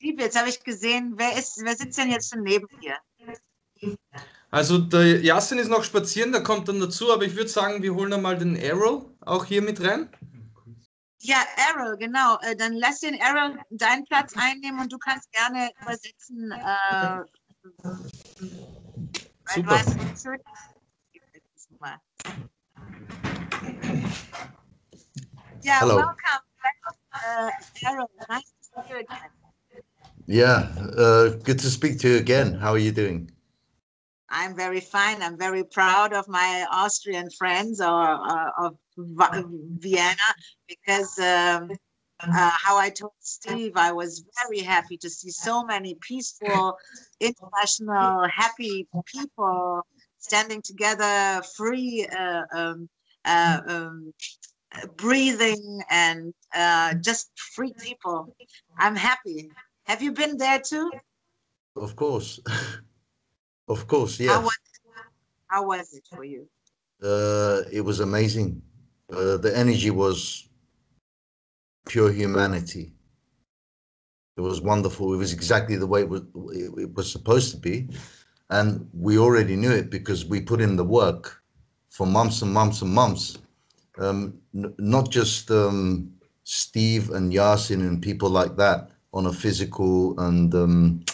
Liebe, jetzt habe ich gesehen, wer, ist, wer sitzt denn jetzt schon neben dir? Also der Jasin ist noch spazieren, der kommt dann dazu, aber ich würde sagen, wir holen einmal den Arrow auch hier mit rein. Ja, Arrow, genau. Äh, dann lass den Arrow deinen Platz einnehmen und du kannst gerne übersetzen. Äh, Super. Weißt, schön. Ja, Hello. welcome. Uh, Aaron, nice to see you again. Yeah, uh, good to speak to you again. How are you doing? I'm very fine. I'm very proud of my Austrian friends or uh, of Vienna because um, uh, how I told Steve, I was very happy to see so many peaceful, international, happy people standing together, free, uh, um, uh, um, breathing and uh, just free people. I'm happy. Have you been there too? Of course. of course, yeah. How was, how was it for you? Uh, it was amazing. Uh, the energy was pure humanity. It was wonderful. It was exactly the way it was, it was supposed to be. And we already knew it because we put in the work for months and months and months um, not just um, Steve and Yasin and people like that on a physical and um,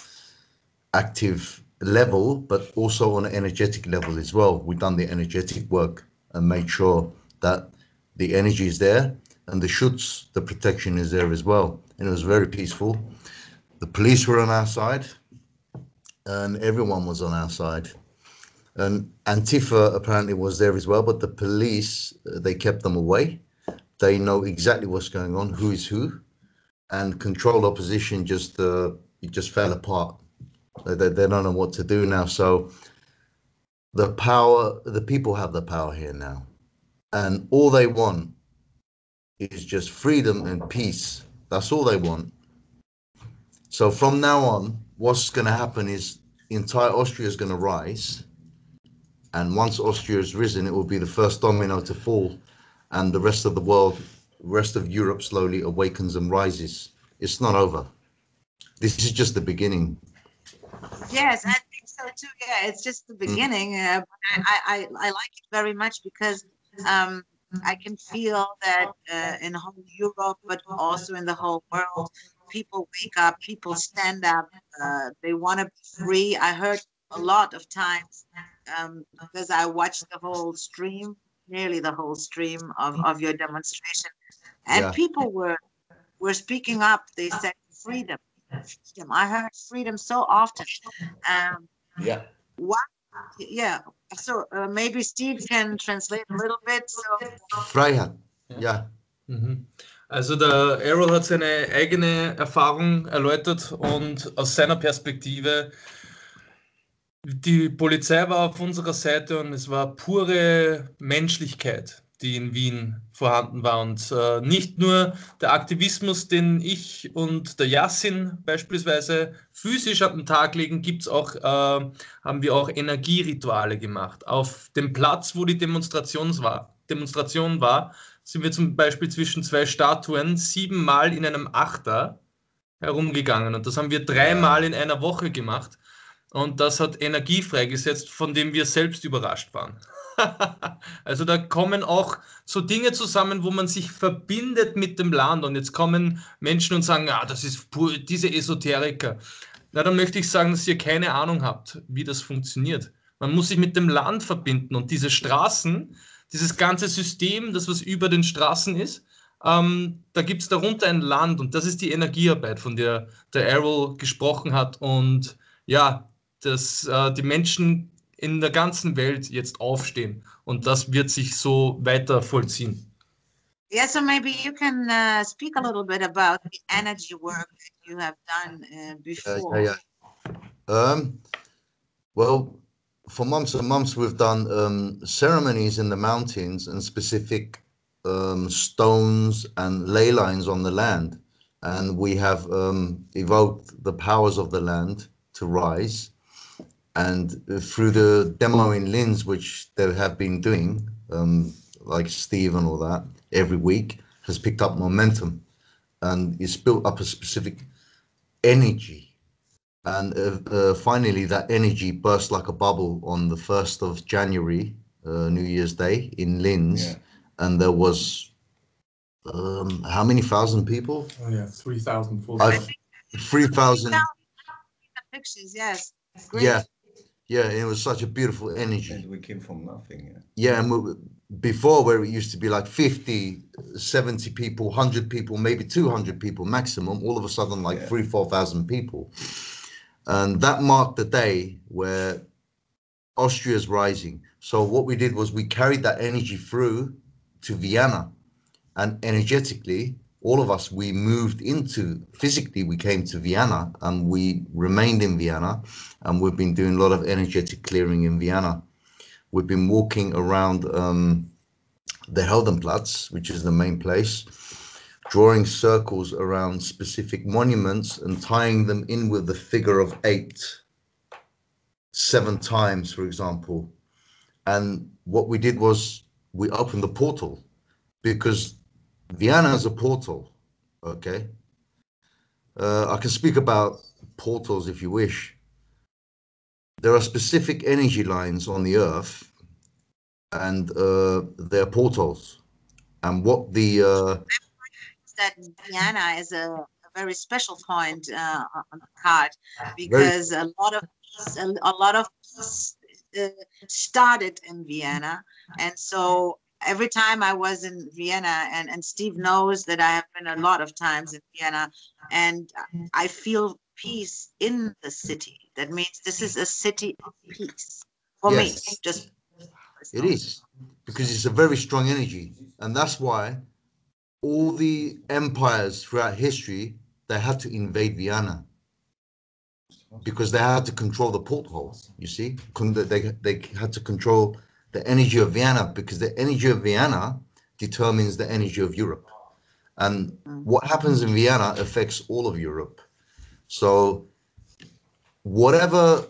active level, but also on an energetic level as well. We've done the energetic work and made sure that the energy is there and the shoots, the protection is there as well. And it was very peaceful. The police were on our side and everyone was on our side. And Antifa apparently was there as well, but the police, they kept them away. They know exactly what's going on, who is who, and controlled opposition just uh, it just fell apart. They, they, don't know what to do now. So the power, the people have the power here now, and all they want is just freedom and peace. That's all they want. So from now on, what's going to happen is entire Austria is going to rise and once Austria has risen, it will be the first domino to fall, and the rest of the world, rest of Europe slowly awakens and rises. It's not over. This is just the beginning. Yes, I think so too. Yeah, it's just the mm. beginning. Uh, I, I, I like it very much because um, I can feel that uh, in whole Europe, but also in the whole world, people wake up, people stand up, uh, they want to be free. I heard a lot of times um, because I watched the whole stream, nearly the whole stream of, of your demonstration, and yeah. people were were speaking up. They said freedom, freedom. I heard freedom so often. Um, yeah. What? Yeah. So uh, maybe Steve can translate a little bit. So. Freiheit. Ja. Mhm. Also der Errol hat seine eigene Erfahrung erläutert und aus seiner Perspektive die Polizei war auf unserer Seite und es war pure Menschlichkeit, die in Wien vorhanden war. Und äh, nicht nur der Aktivismus, den ich und der Yassin beispielsweise physisch an den Tag legen, gibt's auch, äh, haben wir auch Energierituale gemacht. Auf dem Platz, wo die war, Demonstration war, sind wir zum Beispiel zwischen zwei Statuen siebenmal in einem Achter herumgegangen. Und das haben wir dreimal in einer Woche gemacht. Und das hat Energie freigesetzt, von dem wir selbst überrascht waren. also da kommen auch so Dinge zusammen, wo man sich verbindet mit dem Land. Und jetzt kommen Menschen und sagen, ja, das ist pur, diese Esoteriker. Na, dann möchte ich sagen, dass ihr keine Ahnung habt, wie das funktioniert. Man muss sich mit dem Land verbinden und diese Straßen, dieses ganze System, das was über den Straßen ist, ähm, da gibt es darunter ein Land und das ist die Energiearbeit, von der der Errol gesprochen hat. Und ja, dass äh, die Menschen in der ganzen Welt jetzt aufstehen und das wird sich so weiter vollziehen. Yeah, so maybe you can uh, speak a little bit about the energy work that you have done uh, before. yeah, yeah. Um, well, for months and months, we've done um, ceremonies in the mountains and specific um, stones and ley lines on the land. And we have um, evoked the powers of the land to rise. And through the demo in Linz, which they have been doing, um, like Steve and all that, every week has picked up momentum and it's built up a specific energy. And uh, uh, finally, that energy burst like a bubble on the 1st of January, uh, New Year's Day in Linz. Yeah. And there was um, how many thousand people? Oh, yeah, 3,000, 4,000. 3,000. Pictures, yes. Great. Yeah. Yeah, it was such a beautiful energy. And we came from nothing. Yeah, yeah and we, before where it used to be like 50 70 people 100 people maybe 200 people maximum all of a sudden like yeah. three 4000 people and that marked the day where austria's rising so what we did was we carried that energy through to vienna and energetically all of us we moved into physically we came to vienna and we remained in vienna and we've been doing a lot of energetic clearing in vienna We've been walking around um, the Heldenplatz, which is the main place, drawing circles around specific monuments and tying them in with the figure of eight, seven times, for example. And what we did was we opened the portal because Vienna is a portal, okay? Uh, I can speak about portals if you wish. There are specific energy lines on the earth and uh, they're portals. And what the uh, that Vienna is a, a, very special point uh, on the card because very, a lot of a, a lot of uh, started in Vienna. And so every time I was in Vienna and, and Steve mm. knows that I have been a lot of times in Vienna and mm. I feel peace in the city. That means this is a city of peace for yes. me. Just it is because it's a very strong energy, and that's why all the empires throughout history they had to invade Vienna because they had to control the porthole. You see, they they had to control the energy of Vienna because the energy of Vienna determines the energy of Europe. And mm. what happens in Vienna affects all of Europe. So whatever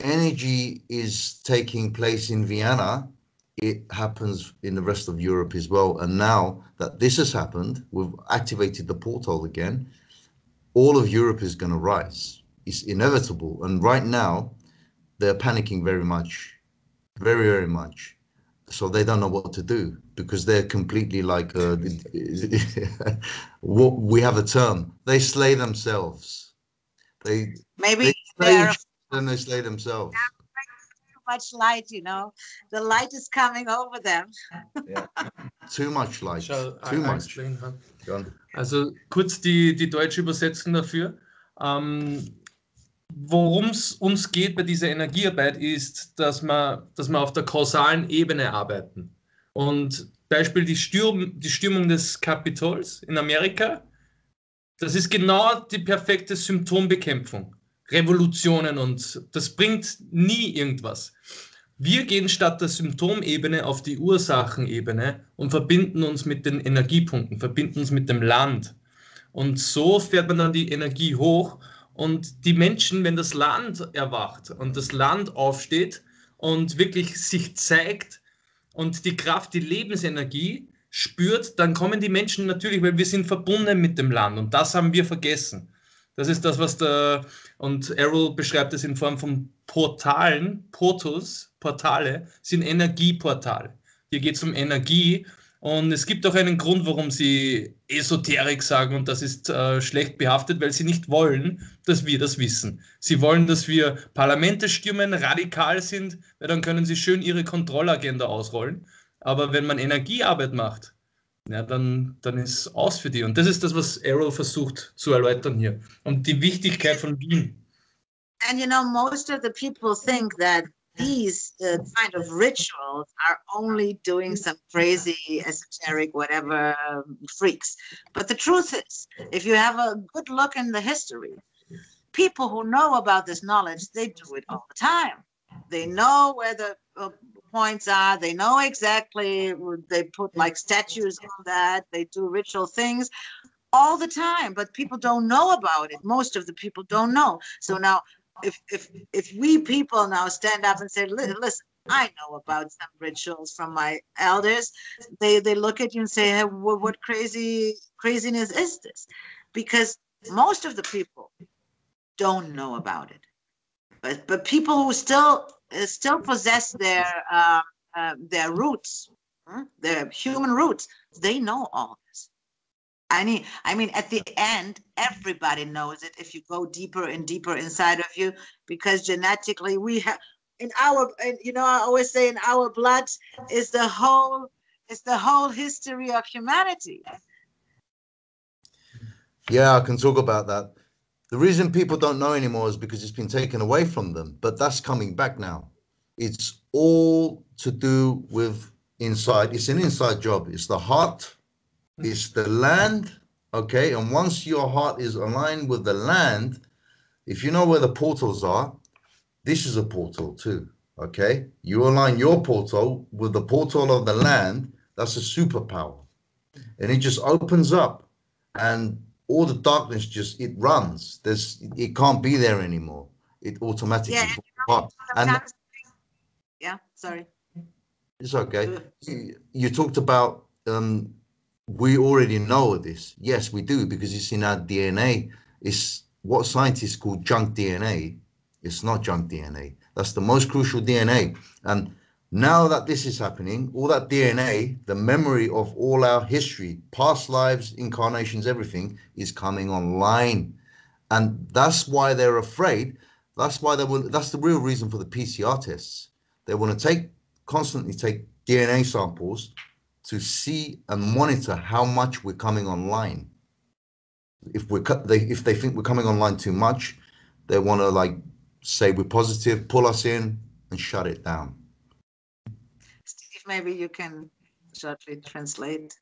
energy is taking place in Vienna, it happens in the rest of Europe as well. And now that this has happened, we've activated the portal again. All of Europe is going to rise. It's inevitable. And right now, they're panicking very much, very, very much. So they don't know what to do because they're completely like uh, what we have a term. They slay themselves. They maybe they then they slay themselves. Too much light you know. The light is coming over them. Yeah. too much light. Shall too I much. explain, huh? also kurz die die deutsche Übersetzung dafür. Ähm, Worum es uns geht bei dieser Energiearbeit ist, dass wir, dass wir auf der kausalen Ebene arbeiten. Und Beispiel die, Stürm, die Stürmung des Kapitols in Amerika. Das ist genau die perfekte Symptombekämpfung. Revolutionen und das bringt nie irgendwas. Wir gehen statt der Symptomebene auf die Ursachenebene und verbinden uns mit den Energiepunkten, verbinden uns mit dem Land. Und so fährt man dann die Energie hoch und die Menschen, wenn das Land erwacht und das Land aufsteht und wirklich sich zeigt, und die Kraft, die Lebensenergie spürt, dann kommen die Menschen natürlich, weil wir sind verbunden mit dem Land und das haben wir vergessen. Das ist das, was der, und Errol beschreibt es in Form von Portalen, Portals, Portale, sind Energieportale. Hier geht es um Energie Und es gibt auch einen Grund, warum sie Esoterik sagen und das ist äh, schlecht behaftet, weil sie nicht wollen, dass wir das wissen. Sie wollen, dass wir Parlamente stürmen, radikal sind, weil dann können sie schön ihre Kontrollagenda ausrollen. Aber wenn man Energiearbeit macht, ja, dann, dann ist aus für die. Und das ist das, was Arrow versucht zu erläutern hier. Und die Wichtigkeit von Wien. And you know, most of the people think that these uh, kind of rituals are only doing some crazy esoteric whatever um, freaks. But the truth is if you have a good look in the history people who know about this knowledge they do it all the time. They know where the uh, points are. They know exactly they put like statues on that. They do ritual things all the time but people don't know about it. Most of the people don't know. So now if if if we people now stand up and say, listen, I know about some rituals from my elders, they they look at you and say, hey, what, what crazy craziness is this? Because most of the people don't know about it, but but people who still uh, still possess their uh, uh, their roots, hmm, their human roots, they know all this. I mean, I mean, at the end, everybody knows it if you go deeper and deeper inside of you, because genetically we have in our, and you know, I always say in our blood is the whole, is the whole history of humanity. Yeah, I can talk about that. The reason people don't know anymore is because it's been taken away from them, but that's coming back now. It's all to do with inside. It's an inside job. It's the heart is the land, okay? And once your heart is aligned with the land, if you know where the portals are, this is a portal too, okay? You align your portal with the portal of the land, that's a superpower. And it just opens up and all the darkness just it runs. There's it can't be there anymore. It automatically yeah, and, yeah, sorry. It's okay. You, you talked about um we already know this. Yes, we do because it's in our DNA. It's what scientists call junk DNA. It's not junk DNA. That's the most crucial DNA. And now that this is happening, all that DNA, the memory of all our history, past lives, incarnations, everything is coming online. And that's why they're afraid. That's why they will, that's the real reason for the PCR tests. They want to take constantly take DNA samples to see and monitor how much we're coming online. If we're they if they think we're coming online too much, they want to like say we're positive, pull us in, and shut it down. Steve, maybe you can shortly translate.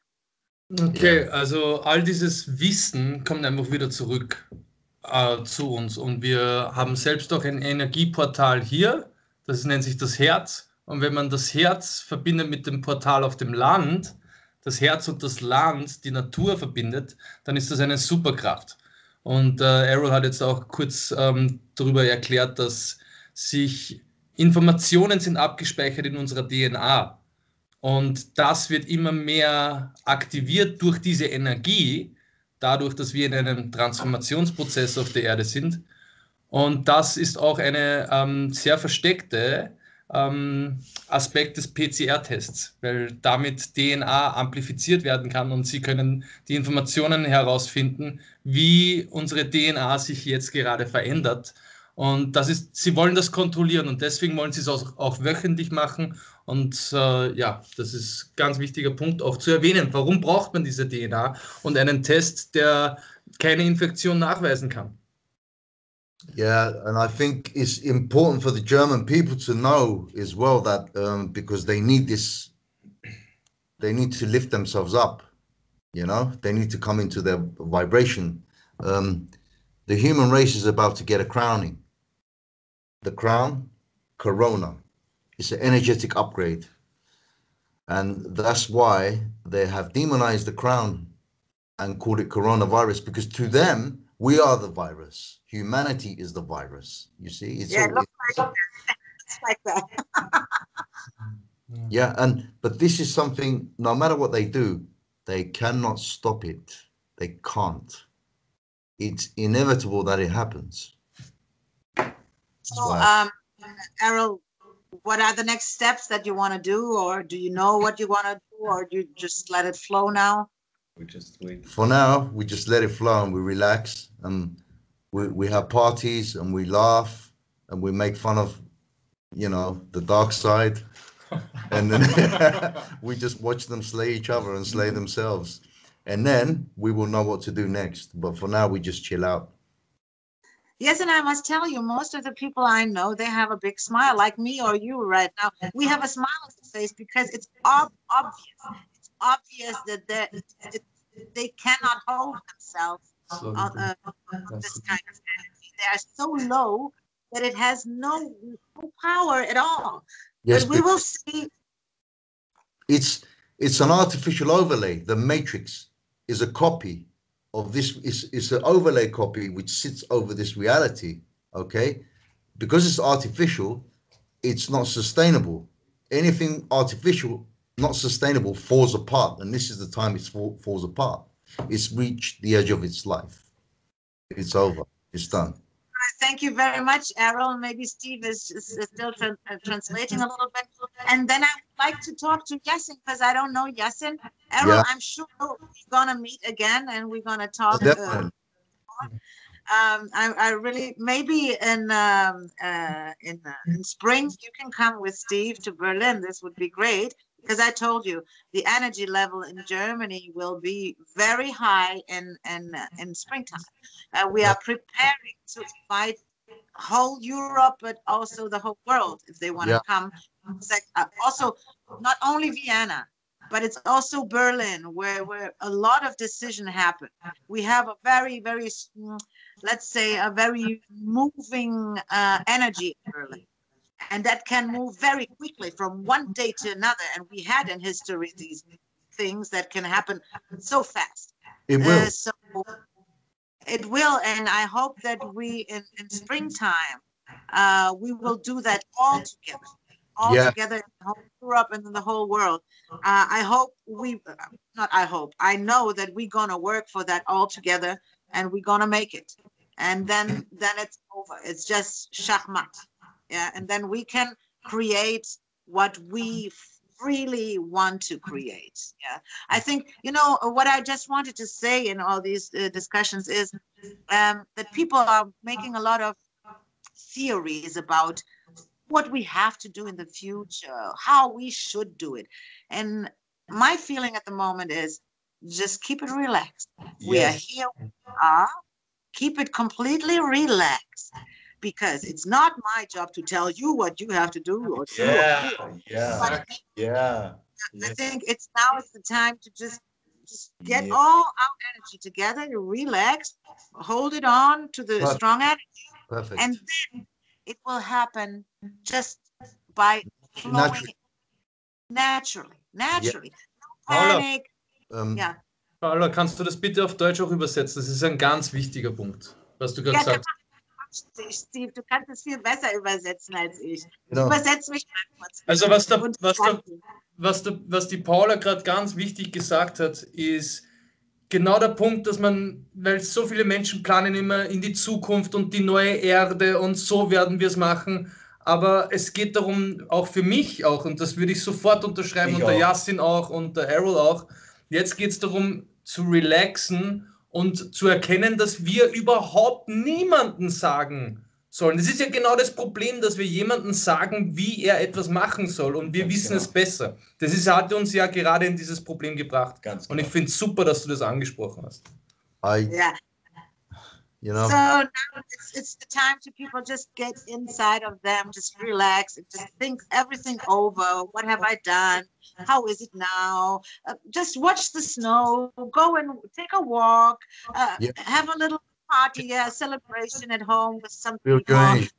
Okay, also all dieses Wissen kommt einfach wieder zurück äh, zu uns und wir haben selbst auch ein Energieportal hier, das nennt sich das Herz und wenn man das Herz verbindet mit dem Portal auf dem Land, das Herz und das Land, die Natur verbindet, dann ist das eine Superkraft. Und äh, Arrow hat jetzt auch kurz ähm, darüber erklärt, dass sich Informationen sind abgespeichert in unserer DNA. Und das wird immer mehr aktiviert durch diese Energie, dadurch, dass wir in einem Transformationsprozess auf der Erde sind. Und das ist auch eine ähm, sehr versteckte ähm, Aspekt des PCR-Tests, weil damit DNA amplifiziert werden kann und Sie können die Informationen herausfinden, wie unsere DNA sich jetzt gerade verändert. Und das ist, Sie wollen das kontrollieren und deswegen wollen Sie es auch, auch wöchentlich machen. Und äh, ja, das ist ein ganz wichtiger Punkt auch zu erwähnen. Warum braucht man diese DNA und einen Test, der keine Infektion nachweisen kann? Yeah, and I think it's important for the German people to know as well that um, because they need this, they need to lift themselves up. You know, they need to come into their vibration. Um, the human race is about to get a crowning. The crown, Corona, it's an energetic upgrade, and that's why they have demonized the crown and called it coronavirus because to them we are the virus. Humanity is the virus. You see? It's yeah, all, it's, like, like that. yeah, and but this is something. No matter what they do, they cannot stop it. They can't. It's inevitable that it happens. So, um, Errol, what are the next steps that you want to do, or do you know what you want to do, or do you just let it flow now? We just wait. For now, we just let it flow and we relax and we, we have parties and we laugh and we make fun of, you know, the dark side. and then we just watch them slay each other and slay themselves. And then we will know what to do next. But for now, we just chill out. Yes, and I must tell you, most of the people I know, they have a big smile, like me or you right now. We have a smile on the face because it's ob- obvious. Obvious that they they cannot hold themselves Slowly on, uh, this kind of energy. They are so low that it has no, no power at all. Yes, but we will see. it's it's an artificial overlay. The matrix is a copy of this is is an overlay copy which sits over this reality. Okay, because it's artificial, it's not sustainable. Anything artificial, not sustainable, falls apart, and this is the time it fall, falls apart. It's reached the edge of its life. It's over. It's done. Thank you very much, Errol. Maybe Steve is, still tran- uh, translating a little bit. And then I would like to talk to Yasin because I don't know Yasin. Errol, Yeah. I'm sure we're gonna meet again and we're gonna talk. Definitely. um, I, I really maybe in um, uh, in, uh, in spring you can come with Steve to Berlin. This would be great because I told you the energy level in Germany will be very high in in uh, in springtime. Uh, we are preparing to invite whole Europe, but also the whole world if they want to Yeah. come. Uh, also, not only Vienna, but it's also Berlin, where where a lot of decision happen. We have a very very let's say a very moving uh, energy in Berlin. And that can move very quickly from one day to another. And we had in history these things that can happen so fast. It will. Uh, so it will, and I hope that we in, in springtime uh, we will do that all together, all Yeah. together in the whole Europe and in the whole world. Uh, I hope we, not I hope, I know that we're gonna work for that all together, and we're gonna make it. And then then it's over. It's just shachmat, yeah. And then we can create what we really want to create. Yeah. I think, you know, what I just wanted to say in all these uh, discussions is um, that people are making a lot of theories about what we have to do in the future, how we should do it. And my feeling at the moment is just keep it relaxed. We are here, we are. Keep it completely relaxed because it's not my job to tell you what you have to do or do. or Yeah, do. yeah, But yeah. I think it's now is the time to just just get Yeah. all our energy together, relax, hold it on to the Right. strong energy, Perfect. and then it will happen just by flowing Naturally. naturally, naturally. No Paula. panic. um, Ja. Paula, kannst du das bitte auf Deutsch auch übersetzen? Das ist ein ganz wichtiger Punkt, was du gerade Ja, sagst. Steve, du kannst es viel besser übersetzen als ich. Genau. Übersetz mich mal kurz. Also was der, Und was der, danke. was, der, was die Paula gerade ganz wichtig gesagt hat, ist genau der Punkt, dass man, weil so viele Menschen planen immer in die Zukunft und die neue Erde und so werden wir es machen. Aber es geht darum, auch für mich auch, und das würde ich sofort unterschreiben Ich und der auch. Yassin auch und der Errol auch. Jetzt geht es darum, zu relaxen und zu erkennen, dass wir überhaupt niemanden sagen sollen. Das ist ja genau das Problem, dass wir jemanden sagen, wie er etwas machen soll und wir Ganz wissen genau. es besser. Das ist, hat uns ja gerade in dieses Problem gebracht. Ganz Und ich genau. finde es super, dass du das angesprochen hast. Ja. You know, So now it's, it's the time to people just get inside of them, just relax, and just think everything over. What have I done? How is it now? Uh, just watch the snow. Go and take a walk. Uh, Yeah. Have a little party, yeah, celebration at home with some Feel people. great.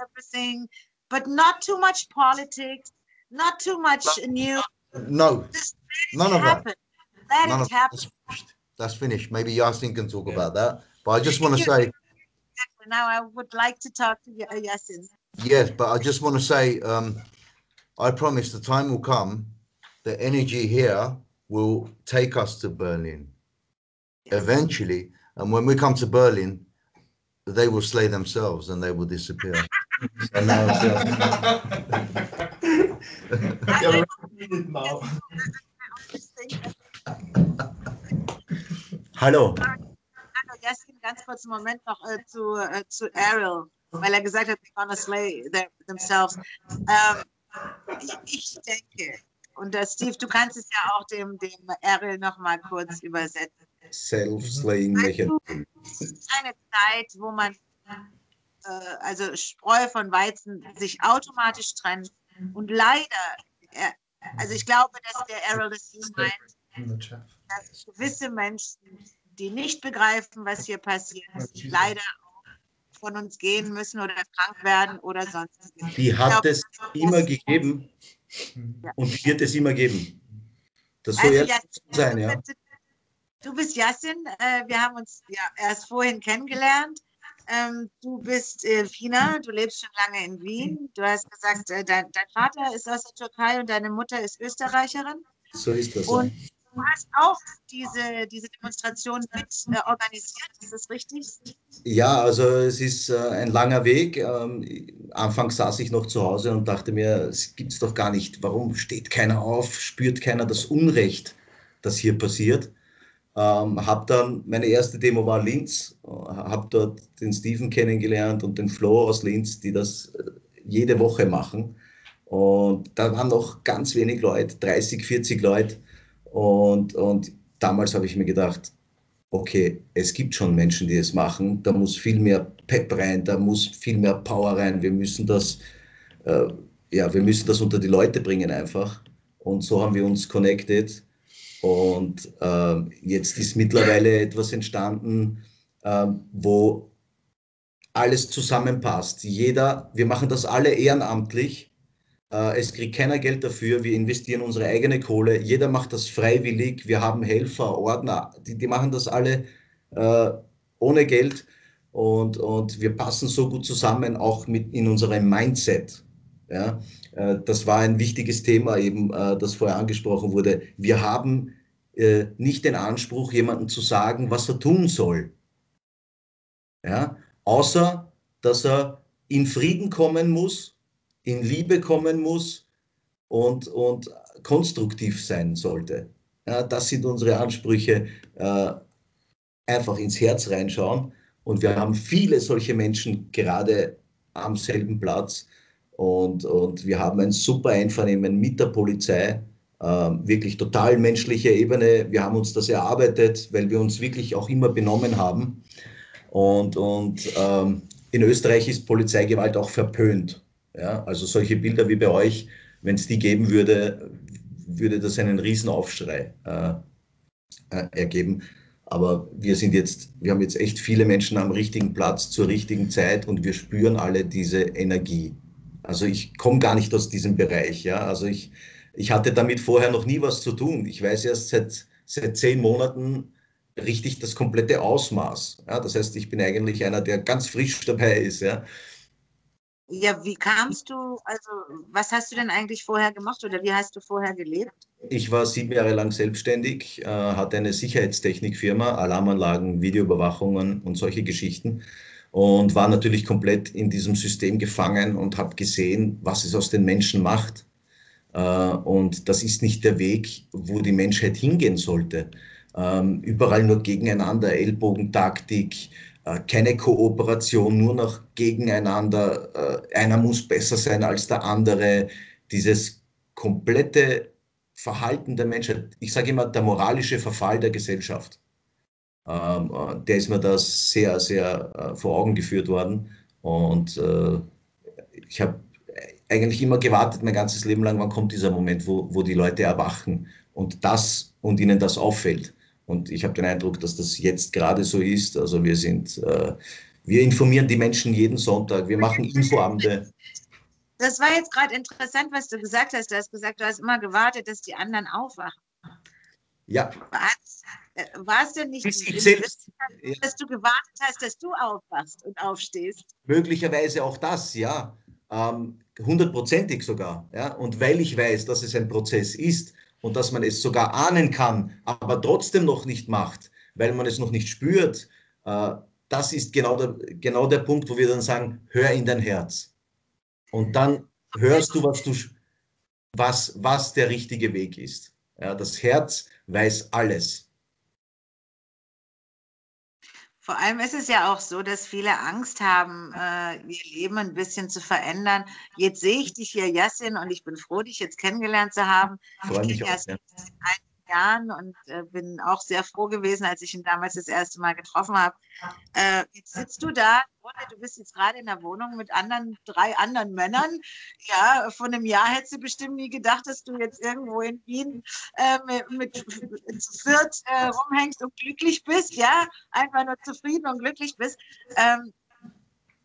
Everything, but not too much politics, not too much new. no, Just none of that. Let None it happen. that's finished. That's finished. Maybe Yasin can talk Yeah. about that. But I just want to say, Now I would like to talk to Y- Yasin. yes, but I just want to say, um, I promise the time will come, the energy here will take us to Berlin eventually. And when we come to Berlin, they will slay themselves and they will disappear. And now it's, ganz kurz einen Moment noch äh, zu, äh, zu Ariel, weil er gesagt hat, they're gonna slay their, themselves. Ähm, ich, ich denke, und äh, Steve, du kannst es ja auch dem, dem Ariel noch mal kurz übersetzen. Self-slaying Mechanism. Es ist eine Zeit, wo man äh, also Spreu von Weizen sich automatisch trennt und leider, äh, also ich glaube, dass der Ariel das so meint, dass gewisse Menschen, die nicht begreifen, was hier passiert, leider auch von uns gehen müssen oder krank werden oder sonst. Die hat es immer gegeben Ja. und wird es immer geben. Das soll Also, Jasin, sein, ja. Du bist Yassin, äh, wir haben uns ja erst vorhin kennengelernt. Ähm, du bist äh, Wiener, du lebst schon lange in Wien. Du hast gesagt, äh, dein, dein Vater ist aus der Türkei und deine Mutter ist Österreicherin. So ist das. Und du hast auch diese, diese Demonstration mit äh, organisiert, ist das richtig? Ja, also es ist äh, ein langer Weg. Ähm, anfangs saß ich noch zu Hause und dachte mir, es gibt es doch gar nicht. Warum steht keiner auf, spürt keiner das Unrecht, das hier passiert? Ähm, habe dann, meine erste Demo war Linz, äh, habe dort den Steven kennengelernt und den Flo aus Linz, die das äh, jede Woche machen. Und da waren noch ganz wenig Leute, 30, 40 Leute. Und, und damals habe ich mir gedacht, okay, es gibt schon Menschen, die es machen, da muss viel mehr Pep rein, da muss viel mehr Power rein, wir müssen das, äh, ja, wir müssen das unter die Leute bringen einfach. Und so haben wir uns connected. Und äh, jetzt ist mittlerweile etwas entstanden, äh, wo alles zusammenpasst. Jeder, wir machen das alle ehrenamtlich. Äh, es kriegt keiner Geld dafür. Wir investieren unsere eigene Kohle. Jeder macht das freiwillig. Wir haben Helfer, Ordner, die, die machen das alle äh, ohne Geld. Und, und wir passen so gut zusammen, auch mit in unserem Mindset. Ja, äh, das war ein wichtiges Thema, eben, äh, das vorher angesprochen wurde. Wir haben äh, nicht den Anspruch, jemandem zu sagen, was er tun soll. Ja, außer, dass er in Frieden kommen muss, in Liebe kommen muss und, und konstruktiv sein sollte. Ja, das sind unsere Ansprüche. Äh, einfach ins Herz reinschauen. Und wir haben viele solche Menschen gerade am selben Platz. Und, und wir haben ein super Einvernehmen mit der Polizei. Äh, wirklich total menschliche Ebene. Wir haben uns das erarbeitet, weil wir uns wirklich auch immer benommen haben. Und, und ähm, in Österreich ist Polizeigewalt auch verpönt. Ja? Also solche Bilder wie bei euch, wenn es die geben würde, würde das einen Riesenaufschrei äh, äh, ergeben. Aber wir sind jetzt, wir haben jetzt echt viele Menschen am richtigen Platz zur richtigen Zeit und wir spüren alle diese Energie. Also ich komme gar nicht aus diesem Bereich. Ja? Also ich, ich hatte damit vorher noch nie was zu tun. Ich weiß erst seit, seit zehn Monaten richtig das komplette Ausmaß. Ja? Das heißt, ich bin eigentlich einer, der ganz frisch dabei ist. Ja? Ja, wie kamst du, also was hast du denn eigentlich vorher gemacht oder wie hast du vorher gelebt? Ich war sieben Jahre lang selbstständig, äh, hatte eine Sicherheitstechnikfirma, Alarmanlagen, Videoüberwachungen und solche Geschichten und war natürlich komplett in diesem System gefangen und habe gesehen, was es aus den Menschen macht. Äh, und das ist nicht der Weg, wo die Menschheit hingehen sollte. Ähm, überall nur gegeneinander, Ellbogentaktik, keine Kooperation, nur noch gegeneinander. Äh, einer muss besser sein als der andere. Dieses komplette Verhalten der Menschheit, ich sage immer, der moralische Verfall der Gesellschaft, ähm, äh, der ist mir da sehr, sehr äh, vor Augen geführt worden. Und äh, ich habe eigentlich immer gewartet, mein ganzes Leben lang, wann kommt dieser Moment, wo, wo die Leute erwachen und das und ihnen das auffällt. Und ich habe den Eindruck, dass das jetzt gerade so ist. Also wir sind, äh, wir informieren die Menschen jeden Sonntag, wir machen Infoabende. Das war jetzt gerade interessant, was du gesagt hast. Du hast gesagt, du hast immer gewartet, dass die anderen aufwachen. Ja, War es denn nicht, selbst- dass du gewartet hast, dass du aufwachst und aufstehst? möglicherweise auch das, ja. Ähm, hundertprozentig sogar. Ja? Und weil ich weiß, dass es ein Prozess ist und dass man es sogar ahnen kann, aber trotzdem noch nicht macht, weil man es noch nicht spürt, äh, das ist genau der, genau der Punkt, wo wir dann sagen, hör in dein Herz. Und dann hörst du, was, du, was, was der richtige Weg ist. Ja, das Herz weiß alles. Vor allem ist es ja auch so, dass viele Angst haben, äh, ihr Leben ein bisschen zu verändern. Jetzt sehe ich dich hier, Yassin, und ich bin froh, dich jetzt kennengelernt zu haben. Freue ich mich auch, ja. Jahren und äh, bin auch sehr froh gewesen, als ich ihn damals das erste Mal getroffen habe. Äh, jetzt sitzt du da, du bist jetzt gerade in der Wohnung mit anderen, drei anderen Männern. Ja, vor einem Jahr hättest du bestimmt nie gedacht, dass du jetzt irgendwo in Wien äh, mit, mit zu viert äh, rumhängst und glücklich bist. Ja, einfach nur zufrieden und glücklich bist. Ähm,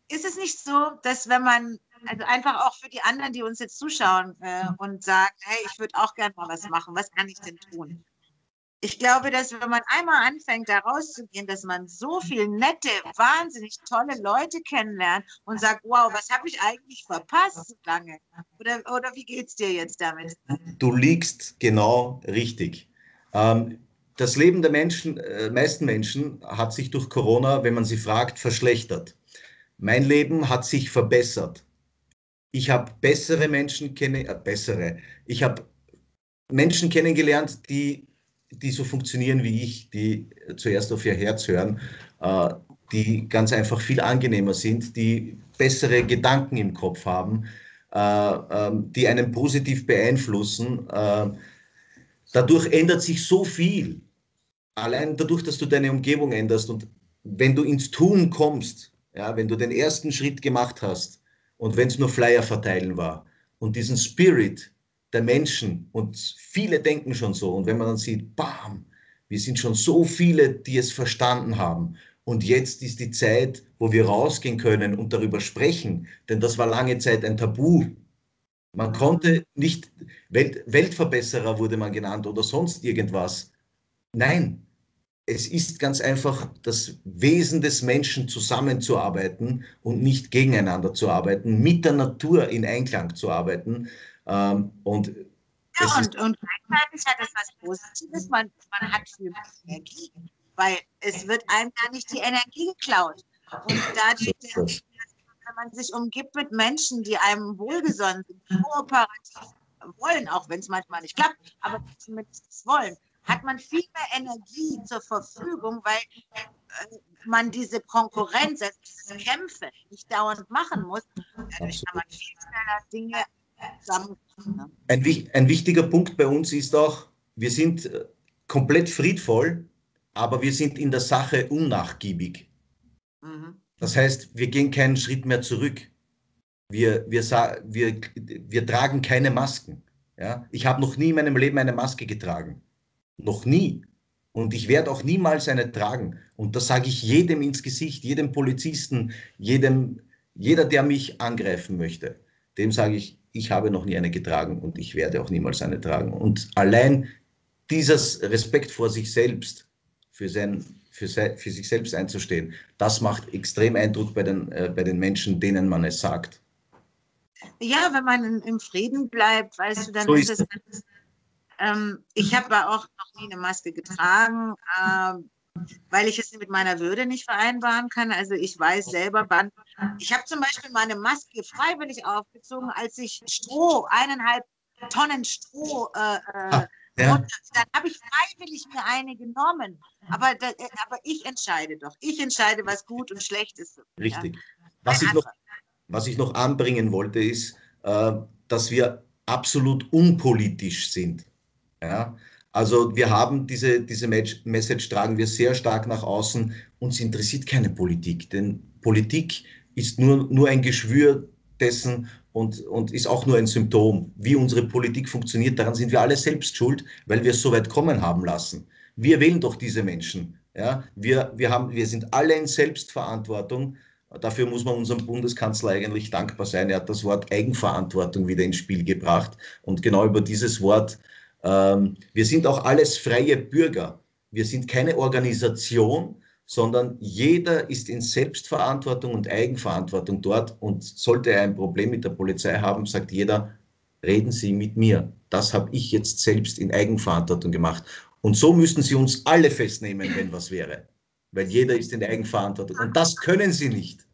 ist es nicht so, dass wenn man, also einfach auch für die anderen, die uns jetzt zuschauen äh, und sagen, hey, ich würde auch gerne mal was machen, was kann ich denn tun? Ich glaube, dass wenn man einmal anfängt, da rauszugehen, dass man so viele nette, wahnsinnig tolle Leute kennenlernt und sagt, wow, was habe ich eigentlich verpasst so lange? Oder, oder wie geht es dir jetzt damit? Du liegst genau richtig. Ähm, das Leben der Menschen, äh, meisten Menschen hat sich durch Corona, wenn man sie fragt, verschlechtert. Mein Leben hat sich verbessert. Ich habe bessere Menschen kennen, äh, bessere. Ich habe Menschen kennengelernt, die, die so funktionieren wie ich, die zuerst auf ihr Herz hören, äh, die ganz einfach viel angenehmer sind, die bessere Gedanken im Kopf haben, äh, ähm, die einen positiv beeinflussen. Äh, dadurch ändert sich so viel. Allein dadurch, dass du deine Umgebung änderst und wenn du ins Tun kommst, ja, wenn du den ersten Schritt gemacht hast und wenn es nur Flyer verteilen war und diesen Spirit der Menschen und viele denken schon so und wenn man dann sieht, bam, wir sind schon so viele, die es verstanden haben und jetzt ist die Zeit, wo wir rausgehen können und darüber sprechen, denn das war lange Zeit ein Tabu. Man konnte nicht, Welt, Weltverbesserer wurde man genannt oder sonst irgendwas. Nein, es ist ganz einfach das Wesen des Menschen zusammenzuarbeiten und nicht gegeneinander zu arbeiten, mit der Natur in Einklang zu arbeiten. Ähm, und Ja, und, und gleichzeitig hat es was Positives, man, man hat viel Energie, weil es wird einem gar nicht die Energie geklaut. Und dadurch, das. wenn man sich umgibt mit Menschen, die einem wohlgesonnen sind, kooperativ wollen, auch wenn es manchmal nicht klappt, aber zumindest es wollen, hat man viel mehr Energie zur Verfügung, weil äh, man diese Konkurrenz, also dieses Kämpfen nicht dauernd machen muss. Dadurch kann man viel schneller Dinge zusammen. Ne? ein, ein wichtiger Punkt bei uns ist auch, wir sind äh, komplett friedvoll, aber wir sind in der Sache unnachgiebig. Mhm. Das heißt, wir gehen keinen Schritt mehr zurück. Wir, wir, wir, wir tragen keine Masken. Ja? Ich habe noch nie in meinem Leben eine Maske getragen. Noch nie. Und ich werde auch niemals eine tragen. Und das sage ich jedem ins Gesicht, jedem Polizisten, jedem, jeder, der mich angreifen möchte. Dem sage ich, ich habe noch nie eine getragen und ich werde auch niemals eine tragen. Und allein dieses Respekt vor sich selbst, für, sein, für, se, für sich selbst einzustehen, das macht extrem Eindruck bei den, äh, bei den Menschen, denen man es sagt. Ja, wenn man im Frieden bleibt, weißt du, dann So ist es. Ähm, ich habe aber auch noch nie eine Maske getragen, ähm, weil ich es mit meiner Würde nicht vereinbaren kann. Also ich weiß selber, wann. Ich habe zum Beispiel meine Maske freiwillig aufgezogen, als ich Stroh, eineinhalb Tonnen Stroh äh, äh, Ja, runter- Dann habe ich freiwillig mir eine genommen. Aber, da, äh, aber ich entscheide doch. Ich entscheide, was gut und schlecht ist. richtig. Was ich noch Was ich noch anbringen wollte, ist, äh, dass wir absolut unpolitisch sind. Ja? Also wir haben diese, diese Message, tragen wir sehr stark nach außen. Uns interessiert keine Politik, denn Politik ist nur, nur ein Geschwür dessen und, und ist auch nur ein Symptom. Wie unsere Politik funktioniert, daran sind wir alle selbst schuld, weil wir es so weit kommen haben lassen. Wir wählen doch diese Menschen. Ja? Wir, wir, haben, wir sind alle in Selbstverantwortung. Dafür muss man unserem Bundeskanzler eigentlich dankbar sein. Er hat das Wort Eigenverantwortung wieder ins Spiel gebracht. Und genau über dieses Wort, ähm, wir sind auch alles freie Bürger. Wir sind keine Organisation, sondern jeder ist in Selbstverantwortung und Eigenverantwortung dort. Und sollte er ein Problem mit der Polizei haben, sagt jeder, reden Sie mit mir. Das habe ich jetzt selbst in Eigenverantwortung gemacht. Und so müssten Sie uns alle festnehmen, wenn was wäre. Weil jeder ist in Eigenverantwortung. Und das können Sie nicht.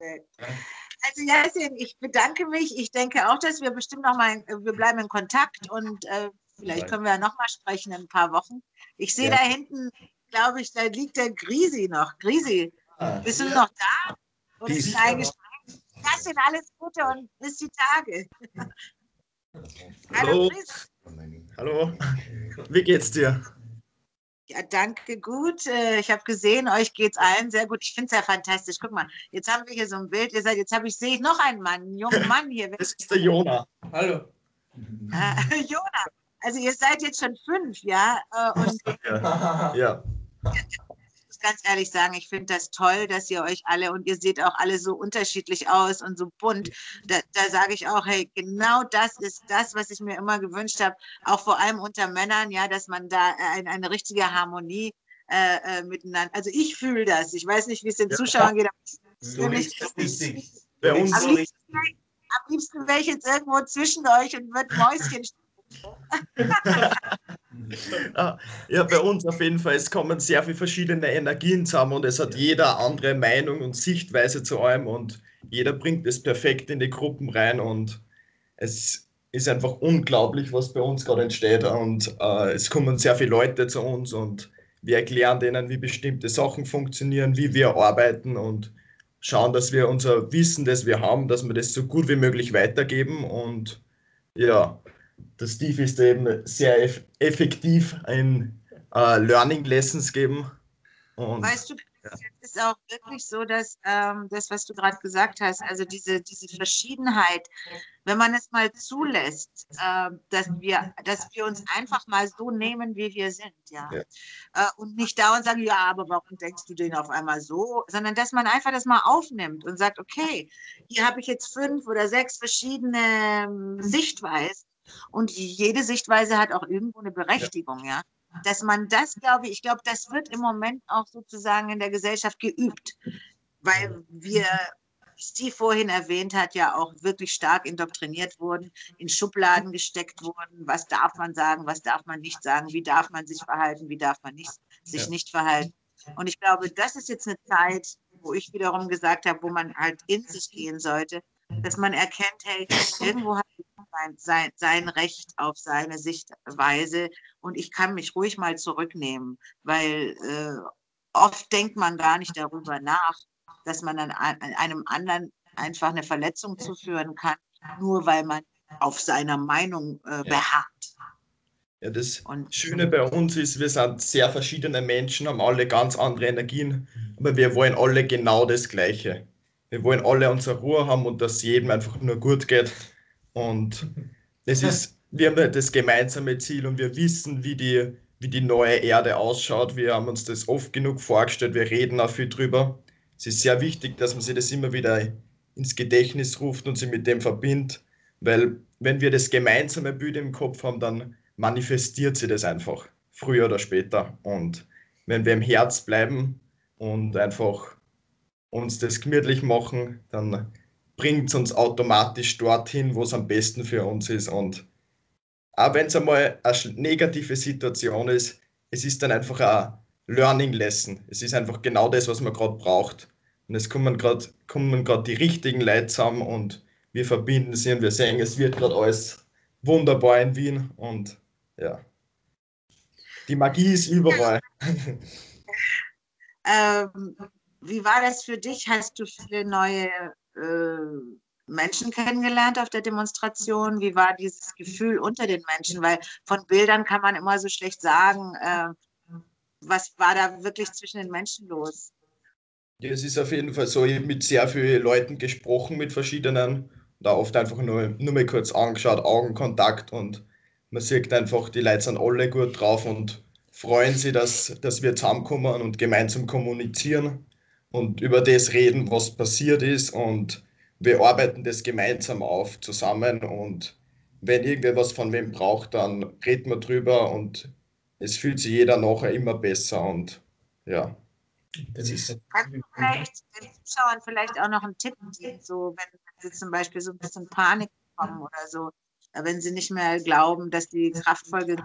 Also Jasin, ich bedanke mich. Ich denke auch, dass wir bestimmt noch mal, wir bleiben in Kontakt und äh, Vielleicht können wir ja nochmal sprechen in ein paar Wochen. Ich sehe ja. da hinten, glaube ich, da liegt der Grisi noch. Grisi, ah, bist du ja. noch da? Und ist eingesprungen. Das sind alles Gute und bis die Tage. Hallo. Hallo. Wie geht's dir? Ja, danke, gut. Äh, ich habe gesehen, euch geht's allen sehr gut. Ich finde es ja fantastisch. Guck mal, jetzt haben wir hier so ein Bild. Ihr seid, jetzt habe ich, sehe ich noch einen Mann, einen jungen Mann hier. Das ist der Jona. Hallo. Äh, Jona, also ihr seid jetzt schon fünf, ja? Äh, und ja. ja muss ganz ehrlich sagen, ich finde das toll, dass ihr euch alle und ihr seht auch alle so unterschiedlich aus und so bunt. Da, da sage ich auch, hey, genau das ist das, was ich mir immer gewünscht habe, auch vor allem unter Männern, ja, dass man da eine, eine richtige Harmonie äh, äh, miteinander. Also ich fühle das. Ich weiß nicht, wie es den Zuschauern geht, aber so für mich richtig. Bei uns am, liebsten, am liebsten wäre ich jetzt irgendwo zwischen euch und würde Mäuschen ja, bei uns auf jeden Fall. Es kommen sehr viele verschiedene Energien zusammen und es hat jeder andere Meinung und Sichtweise zu allem und jeder bringt es perfekt in die Gruppen rein und es ist einfach unglaublich, was bei uns gerade entsteht und äh, es kommen sehr viele Leute zu uns und wir erklären denen, wie bestimmte Sachen funktionieren, wie wir arbeiten und schauen, dass wir unser Wissen, das wir haben, dass wir das so gut wie möglich weitergeben und ja, der Steve ist eben sehr eff effektiv ein äh, Learning Lessons geben. Und, weißt du, es ist auch wirklich so, dass ähm, das, was du gerade gesagt hast, also diese, diese Verschiedenheit, wenn man es mal zulässt, äh, dass, wir, dass wir uns einfach mal so nehmen, wie wir sind, ja. ja. Äh, und nicht dauernd sagen, ja, aber warum denkst du den auf einmal so, sondern dass man einfach das mal aufnimmt und sagt, okay, hier habe ich jetzt fünf oder sechs verschiedene ähm, Sichtweisen und jede Sichtweise hat auch irgendwo eine Berechtigung, ja. Dass man das, glaube ich, ich glaube, das wird im Moment auch sozusagen in der Gesellschaft geübt, weil wir, Steve vorhin erwähnt hat, ja auch wirklich stark indoktriniert wurden, in Schubladen gesteckt wurden. Was darf man sagen, was darf man nicht sagen, wie darf man sich verhalten, wie darf man nicht, sich ja. nicht verhalten. Und ich glaube, das ist jetzt eine Zeit, wo ich wiederum gesagt habe, wo man halt in sich gehen sollte, dass man erkennt, hey, irgendwo hat sein, sein, sein Recht auf seine Sichtweise und ich kann mich ruhig mal zurücknehmen, weil äh, oft denkt man gar nicht darüber nach, dass man an, an einem anderen einfach eine Verletzung zuführen kann, nur weil man auf seiner Meinung äh, beharrt. Ja, das und, Schöne bei uns ist, wir sind sehr verschiedene Menschen, haben alle ganz andere Energien, aber wir wollen alle genau das Gleiche. Wir wollen alle unsere Ruhe haben und dass jedem einfach nur gut geht. Und das ist, wir haben das gemeinsame Ziel und wir wissen, wie die, wie die neue Erde ausschaut. Wir haben uns das oft genug vorgestellt, wir reden auch viel drüber. Es ist sehr wichtig, dass man sich das immer wieder ins Gedächtnis ruft und sich mit dem verbindet, weil wenn wir das gemeinsame Bild im Kopf haben, dann manifestiert sich das einfach, früher oder später. Und wenn wir im Herz bleiben und einfach uns das gemütlich machen, dann bringt es uns automatisch dorthin, wo es am besten für uns ist. Und auch wenn es einmal eine negative Situation ist, es ist dann einfach ein Learning Lesson. Es ist einfach genau das, was man gerade braucht. Und es kommen gerade kommen die richtigen Leute zusammen und wir verbinden sie und wir sehen, es wird gerade alles wunderbar in Wien und ja. Die Magie ist überall. ähm, wie war das für dich? Hast du viele neue äh, Menschen kennengelernt auf der Demonstration? Wie war dieses Gefühl unter den Menschen? Weil von Bildern kann man immer so schlecht sagen, äh, was war da wirklich zwischen den Menschen los? Ja, es ist auf jeden Fall so, ich habe mit sehr vielen Leuten gesprochen, mit verschiedenen, da oft einfach nur, nur mal kurz angeschaut, Augenkontakt und man sieht einfach, die Leute sind alle gut drauf und freuen sich, dass, dass wir zusammenkommen und gemeinsam kommunizieren und über das reden, was passiert ist und wir arbeiten das gemeinsam auf zusammen und wenn irgendwer was von wem braucht, dann reden wir drüber und es fühlt sich jeder nachher immer besser und ja. Das ist Kannst du vielleicht den Zuschauern vielleicht auch noch einen Tipp geben, so wenn sie zum Beispiel so ein bisschen Panik bekommen oder so, wenn sie nicht mehr glauben, dass die Kraftfolge,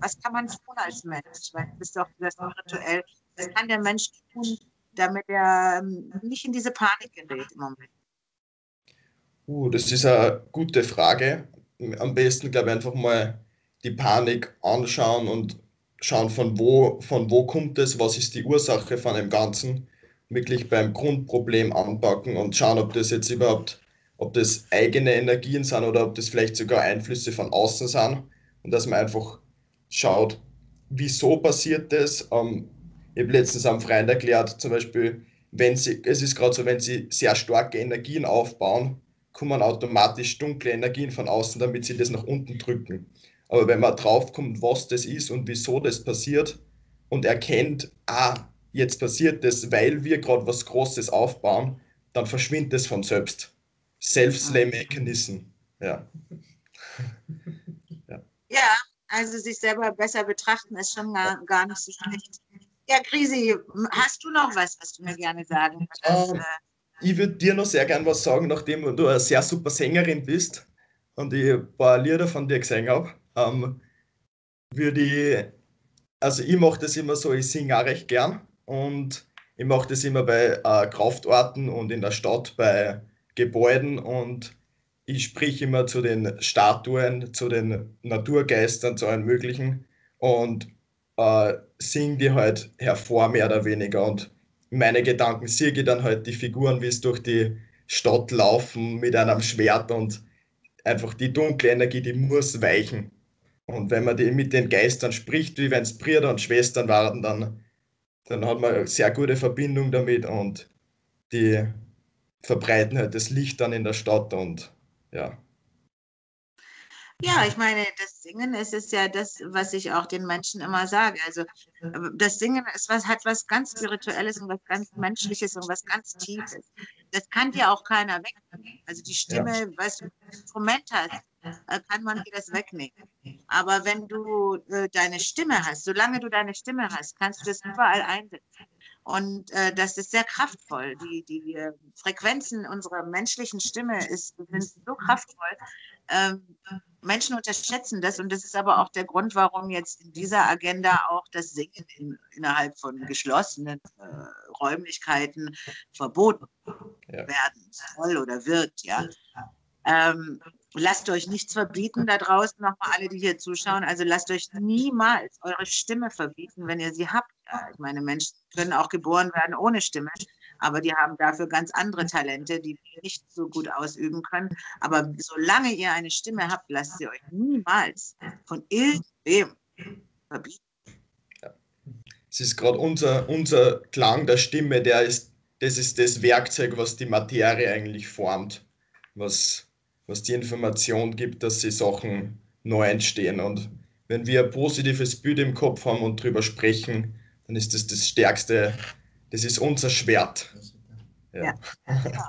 was kann man tun als Mensch? Weil du bist doch das spirituell. Was kann der Mensch tun, damit er ähm, nicht in diese Panik gerät im Moment? Uh, das ist eine gute Frage. Am besten, glaube ich, einfach mal die Panik anschauen und schauen, von wo, von wo kommt es, was ist die Ursache von dem Ganzen, wirklich beim Grundproblem anpacken und schauen, ob das jetzt überhaupt, ob das eigene Energien sind oder ob das vielleicht sogar Einflüsse von außen sind und dass man einfach schaut, wieso passiert das. Ähm, ich habe letztens am Freund erklärt, zum Beispiel, wenn sie, es ist gerade so, wenn sie sehr starke Energien aufbauen, kommen automatisch dunkle Energien von außen, damit sie das nach unten drücken. Aber wenn man draufkommt, was das ist und wieso das passiert und erkennt, ah, jetzt passiert das, weil wir gerade was Großes aufbauen, dann verschwindet es von selbst. Self-Slay Mechanism. Ja. ja. ja, also sich selber besser betrachten ist schon gar, gar nicht so schlecht. Ja, Krisi, hast du noch was, was du mir gerne sagen würdest? Ähm, ich würde dir noch sehr gerne was sagen, nachdem du eine sehr super Sängerin bist und ich ein paar Lieder von dir gesehen habe. Ähm, würde ich, also ich mache das immer so, ich singe auch recht gern und ich mache das immer bei äh, Kraftorten und in der Stadt bei Gebäuden und ich sprich immer zu den Statuen, zu den Naturgeistern, zu allen möglichen und äh, singe die halt hervor, mehr oder weniger. Und meine Gedanken sehe ich dann halt die Figuren, wie es durch die Stadt laufen mit einem Schwert und einfach die dunkle Energie, die muss weichen. Und wenn man die mit den Geistern spricht, wie wenn es Brüder und Schwestern waren, dann, dann hat man eine sehr gute Verbindung damit und die verbreiten halt das Licht dann in der Stadt und ja. Ja, ich meine, das Singen ist es ja das, was ich auch den Menschen immer sage. Also das Singen ist was, hat was ganz Spirituelles und was ganz Menschliches und was ganz Tiefes. Das kann dir auch keiner wegnehmen. Also die Stimme, ja. weißt du, ein Instrument hast, äh, kann man dir das wegnehmen. Aber wenn du äh, deine Stimme hast, solange du deine Stimme hast, kannst du das überall einsetzen. Und äh, das ist sehr kraftvoll. Die, die äh, Frequenzen unserer menschlichen Stimme ist, sind so kraftvoll. Ähm, Menschen unterschätzen das und das ist aber auch der Grund, warum jetzt in dieser Agenda auch das Singen in, innerhalb von geschlossenen äh, Räumlichkeiten verboten ja. werden soll oder wird. Ja. Ähm, lasst euch nichts verbieten da draußen, nochmal alle, die hier zuschauen. Also lasst euch niemals eure Stimme verbieten, wenn ihr sie habt. Ja, ich meine, Menschen können auch geboren werden ohne Stimme, aber die haben dafür ganz andere Talente, die wir nicht so gut ausüben können. Aber solange ihr eine Stimme habt, lasst sie euch niemals von irgendwem verbieten. Ja. Es ist gerade unser, unser Klang der Stimme, der ist, das ist das Werkzeug, was die Materie eigentlich formt, was was die Information gibt, dass sie Sachen neu entstehen. Und wenn wir ein positives Bild im Kopf haben und darüber sprechen, dann ist das das Stärkste, das ist unser Schwert. Ja. ja.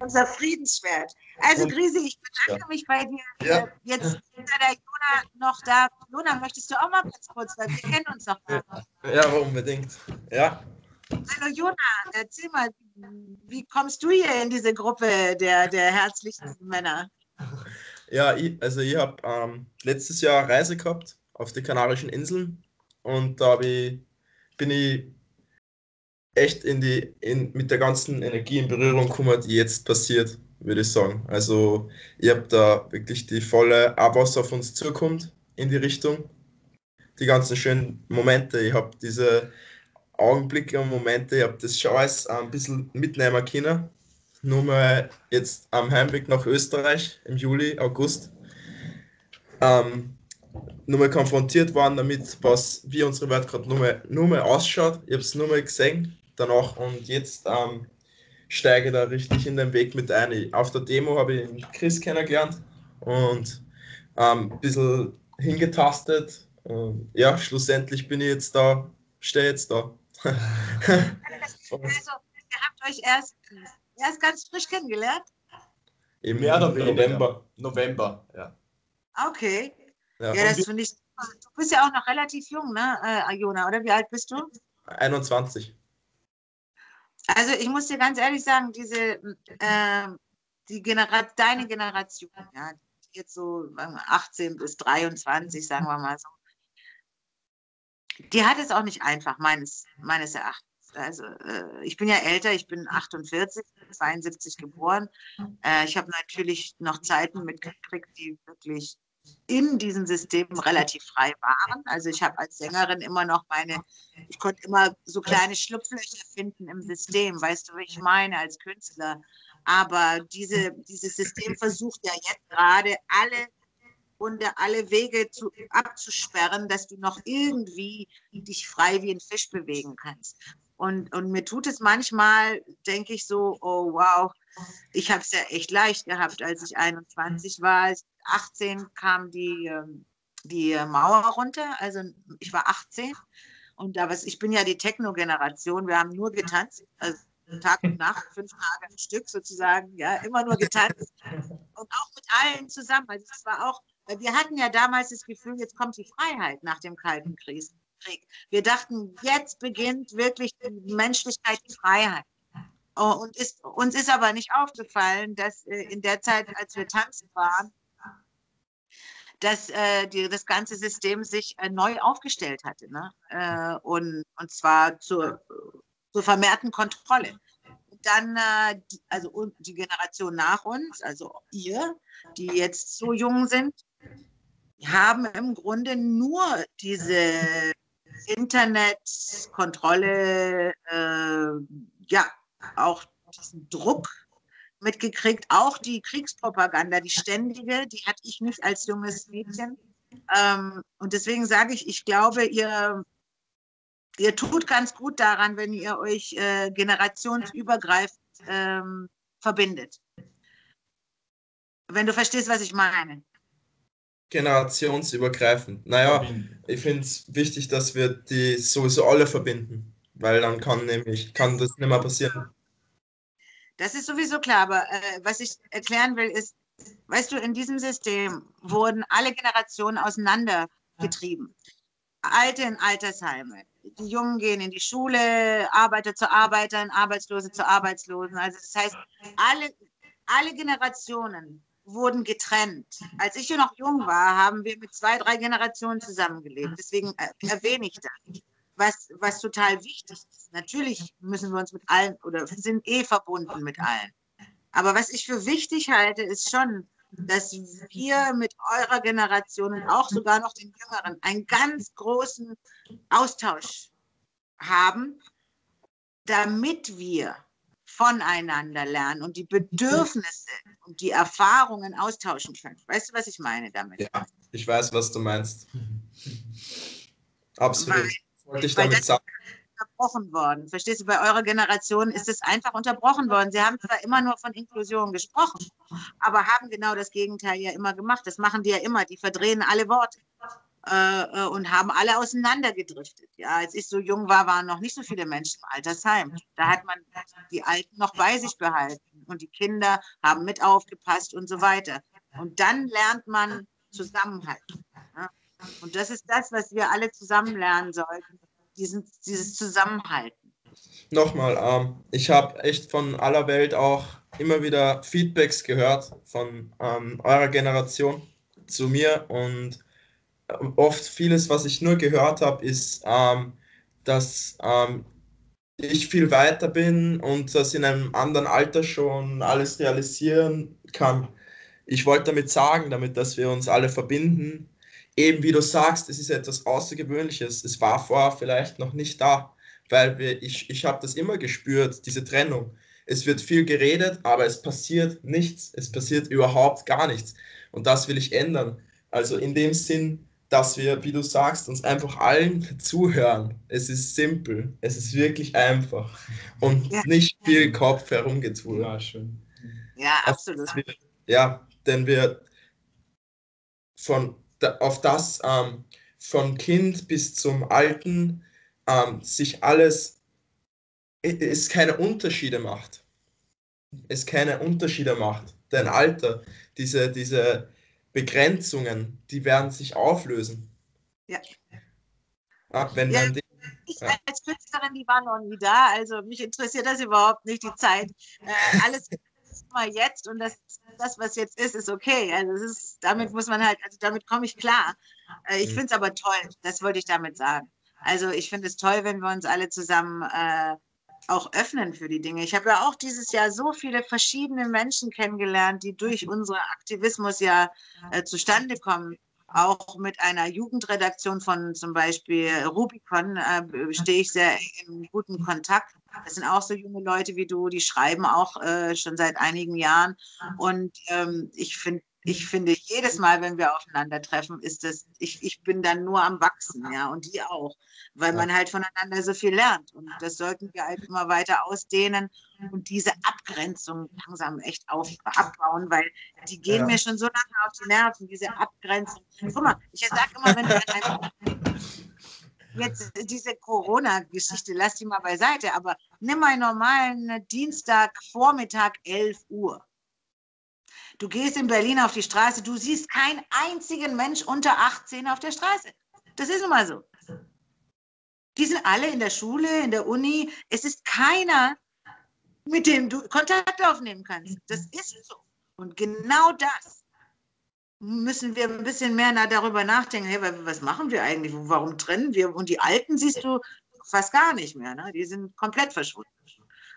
Unser Friedensschwert. Also, Grisi, ich bedanke ja. mich bei dir. Ja. Äh, jetzt ist der Jona noch da. Jona, möchtest du auch mal ganz kurz, weil wir kennen uns noch mal. Ja, unbedingt. Ja. Hallo Jona, erzähl mal, wie kommst du hier in diese Gruppe der, der herzlichen Männer? Ja, ich, also ich habe ähm, letztes Jahr Reise gehabt auf die Kanarischen Inseln und da ich, bin ich echt in die, in, mit der ganzen Energie in Berührung gekommen, die jetzt passiert, würde ich sagen. Also ich habe da wirklich die volle A, was auf uns zukommt in die Richtung. Die ganzen schönen Momente. Ich habe diese Augenblicke und Momente, ich habe das schon alles ein bisschen mitnehmen können. Nur mal jetzt am Heimweg nach Österreich im Juli, August. Ähm, nur mal konfrontiert worden damit, was, wie unsere Welt gerade nur nur mal ausschaut. Ich habe es nur mal gesehen danach und jetzt ähm, steige da richtig in den Weg mit ein. Auf der Demo habe ich Chris kennengelernt und ähm, ein bisschen hingetastet. Und ja, schlussendlich bin ich jetzt da, stehe jetzt da also, ihr habt euch erst, erst ganz frisch kennengelernt? Im Mehr oder November. November, ja. Okay. Ja, ja das finde ich. Du bist ja auch noch relativ jung, ne, äh, Jona, oder? Wie alt bist du? 21. Also ich muss dir ganz ehrlich sagen, diese äh, die Genera deine Generation, ja, jetzt so 18 bis 23, sagen wir mal so, die hat es auch nicht einfach, meines, meines Erachtens. Also äh, ich bin ja älter, ich bin 48, 72 geboren. Äh, ich habe natürlich noch Zeiten mitgekriegt, die wirklich in diesem System relativ frei waren. Also ich habe als Sängerin immer noch meine, ich konnte immer so kleine Schlupflöcher finden im System, weißt du, wie ich meine als Künstler. Aber diese, dieses System versucht ja jetzt gerade alle und alle Wege zu, abzusperren, dass du noch irgendwie dich frei wie ein Fisch bewegen kannst. Und, und mir tut es manchmal, denke ich so, oh wow, ich habe es ja echt leicht gehabt, als ich 21 war. 18 kam die, ähm, die Mauer runter, also ich war 18 und da was, ich bin ja die Techno-Generation, wir haben nur getanzt, also Tag und Nacht, fünf Tage am Stück sozusagen, ja, immer nur getanzt und auch mit allen zusammen. Also es war auch, wir hatten ja damals das Gefühl, jetzt kommt die Freiheit nach dem Kalten Krieg. Wir dachten, jetzt beginnt wirklich die Menschlichkeit, die Freiheit. Oh, und ist, uns ist aber nicht aufgefallen, dass äh, in der Zeit, als wir tanzen waren, dass äh, die, das ganze System sich äh, neu aufgestellt hatte. Ne? Äh, und, und zwar zur, zur vermehrten Kontrolle. Und dann, äh, die, also die Generation nach uns, also ihr, die jetzt so jung sind, haben im Grunde nur diese Internetkontrolle, äh, ja, auch diesen Druck mitgekriegt, auch die Kriegspropaganda, die ständige, die hatte ich nicht als junges Mädchen. Ähm, und deswegen sage ich, ich glaube, ihr, ihr tut ganz gut daran, wenn ihr euch äh, generationsübergreifend ähm, verbindet. Wenn du verstehst, was ich meine. Generationsübergreifend. Naja, ich finde es wichtig, dass wir die sowieso alle verbinden, weil dann kann nämlich kann das nicht mehr passieren. Das ist sowieso klar, aber äh, was ich erklären will, ist, weißt du, in diesem System wurden alle Generationen auseinandergetrieben. Alte in Altersheime. Die Jungen gehen in die Schule, Arbeiter zu Arbeitern, Arbeitslose zu Arbeitslosen. Also das heißt, alle, alle Generationen wurden getrennt. Als ich noch jung war, haben wir mit zwei, drei Generationen zusammengelebt. Deswegen äh, erwähne ich das was, was total wichtig ist. Natürlich müssen wir uns mit allen oder sind eh verbunden mit allen. Aber was ich für wichtig halte, ist schon, dass wir mit eurer Generation und auch sogar noch den Jüngeren einen ganz großen Austausch haben, damit wir voneinander lernen und die Bedürfnisse und die Erfahrungen austauschen können. Weißt du, was ich meine damit? Ja, ich weiß, was du meinst. Absolut. Weil wollte ich damit sagen. Unterbrochen worden. Verstehst du, bei eurer Generation ist es einfach unterbrochen worden. Sie haben zwar immer nur von Inklusion gesprochen, aber haben genau das Gegenteil ja immer gemacht. Das machen die ja immer. Die verdrehen alle Worte äh, äh, und haben alle auseinandergedriftet. Ja, als ich so jung war, waren noch nicht so viele Menschen im Altersheim. Da hat man die Alten noch bei sich behalten und die Kinder haben mit aufgepasst und so weiter. Und dann lernt man Zusammenhalt. Ja? Und das ist das, was wir alle zusammen lernen sollten, diesen, dieses Zusammenhalten. Nochmal, ähm, ich habe echt von aller Welt auch immer wieder Feedbacks gehört von ähm, eurer Generation zu mir und ähm, oft vieles, was ich nur gehört habe, ist, ähm, dass ähm, ich viel weiter bin und das in einem anderen Alter schon alles realisieren kann. Ich wollte damit sagen, damit, dass wir uns alle verbinden, eben wie du sagst, es ist etwas Außergewöhnliches. Es war vorher vielleicht noch nicht da, weil wir, ich, ich habe das immer gespürt, diese Trennung. Es wird viel geredet, aber es passiert nichts. Es passiert überhaupt gar nichts. Und das will ich ändern. Also in dem Sinn, dass wir, wie du sagst, uns einfach allen zuhören. Es ist simpel. Es ist wirklich einfach. Und ja. nicht viel Kopf herumgetun. Ja, schön. Ja, absolut. ja, denn wir von auf das ähm, von Kind bis zum Alten ähm, sich alles, es keine Unterschiede macht. Es keine Unterschiede macht. Dein Alter, diese, diese Begrenzungen, die werden sich auflösen. Ja. ja wenn ja, man ich als Künstlerin, die war noch nie da, also mich interessiert das überhaupt nicht, die Zeit. Äh, alles ist mal jetzt und das, das, was jetzt ist, ist okay. Also es ist, damit muss man halt, also damit komme ich klar. Äh, ich mhm. finde es aber toll, das wollte ich damit sagen. Also ich finde es toll, wenn wir uns alle zusammen äh, auch öffnen für die Dinge. Ich habe ja auch dieses Jahr so viele verschiedene Menschen kennengelernt, die durch unseren Aktivismus ja äh, zustande kommen. Auch mit einer Jugendredaktion von zum Beispiel Rubicon äh, stehe ich sehr in guten Kontakt. Das sind auch so junge Leute wie du, die schreiben auch äh, schon seit einigen Jahren. Und ähm, ich finde ich finde, jedes Mal, wenn wir aufeinandertreffen, ist das, ich, ich bin dann nur am Wachsen, ja, und die auch, weil man halt voneinander so viel lernt. Und das sollten wir halt immer weiter ausdehnen und diese Abgrenzung langsam echt auf, abbauen, weil die gehen ja. mir schon so lange auf die Nerven, diese Abgrenzung. Guck mal, ich sage immer, wenn du einfach jetzt diese Corona-Geschichte, lass die mal beiseite, aber nimm mal einen normalen Dienstagvormittag, 11 Uhr. Du gehst in Berlin auf die Straße, du siehst keinen einzigen Mensch unter 18 auf der Straße. Das ist nun mal so. Die sind alle in der Schule, in der Uni. Es ist keiner, mit dem du Kontakt aufnehmen kannst. Das ist so. Und genau das müssen wir ein bisschen mehr darüber nachdenken. Hey, was machen wir eigentlich? Warum trennen wir? Und die Alten siehst du fast gar nicht mehr. Ne? Die sind komplett verschwunden.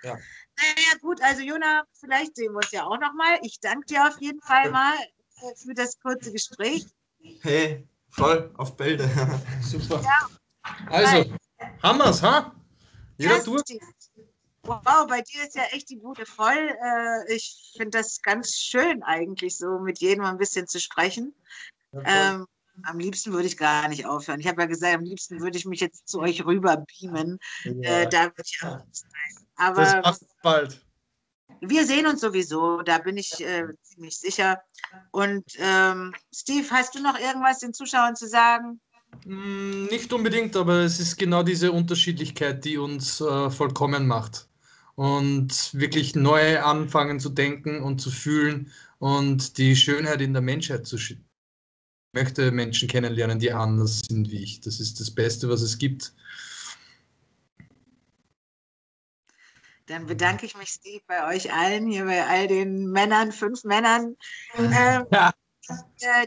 Ja. Naja, gut, also Jona, vielleicht sehen wir uns ja auch nochmal. Ich danke dir auf jeden Fall mal äh, für das kurze Gespräch. Hey, voll auf Bälde. Super. Ja. Also, Hammers, ha? Jeder ja, durch? Wow, bei dir ist ja echt die Bude voll. Äh, ich finde das ganz schön eigentlich, so mit jedem ein bisschen zu sprechen. ähm, am liebsten würde ich gar nicht aufhören. Ich habe ja gesagt, am liebsten würde ich mich jetzt zu euch rüber beamen. Ja. Äh, da würde ich auch sein. Aber das macht bald. Wir sehen uns sowieso, da bin ich äh, ziemlich sicher. Und ähm, Steve, hast du noch irgendwas den Zuschauern zu sagen? Mm, nicht unbedingt, aber es ist genau diese Unterschiedlichkeit, die uns äh, vollkommen macht. Und wirklich neu anfangen zu denken und zu fühlen und die Schönheit in der Menschheit zu schützen. Ich möchte Menschen kennenlernen, die anders sind wie ich. Das ist das Beste, was es gibt. Dann bedanke ich mich, Steve, bei euch allen, hier bei all den Männern, fünf Männern. Ähm, ja. äh,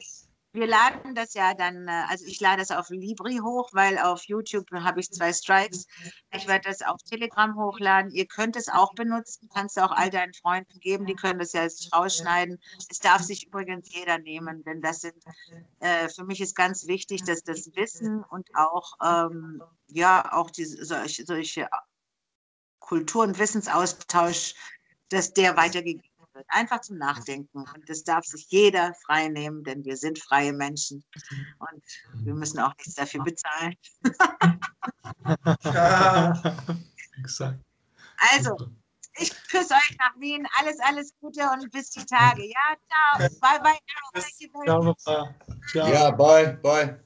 wir laden das ja dann, äh, also ich lade das auf Libri hoch, weil auf YouTube habe ich zwei Strikes. Ich werde das auf Telegram hochladen. Ihr könnt es auch benutzen, kannst du auch all deinen Freunden geben, die können das ja rausschneiden. Es darf sich übrigens jeder nehmen, denn das sind, äh, für mich ist ganz wichtig, dass das Wissen und auch, ähm, ja, auch diese, solche, solche Kultur- und Wissensaustausch, dass der weitergegeben wird. Einfach zum Nachdenken. Und das darf sich jeder frei nehmen, denn wir sind freie Menschen und wir müssen auch nichts dafür bezahlen. also, ich küsse euch nach Wien. Alles, alles Gute und bis die Tage. Ja, ciao. Bye, bye. Ciao. Ciao. Ja, bye, bye.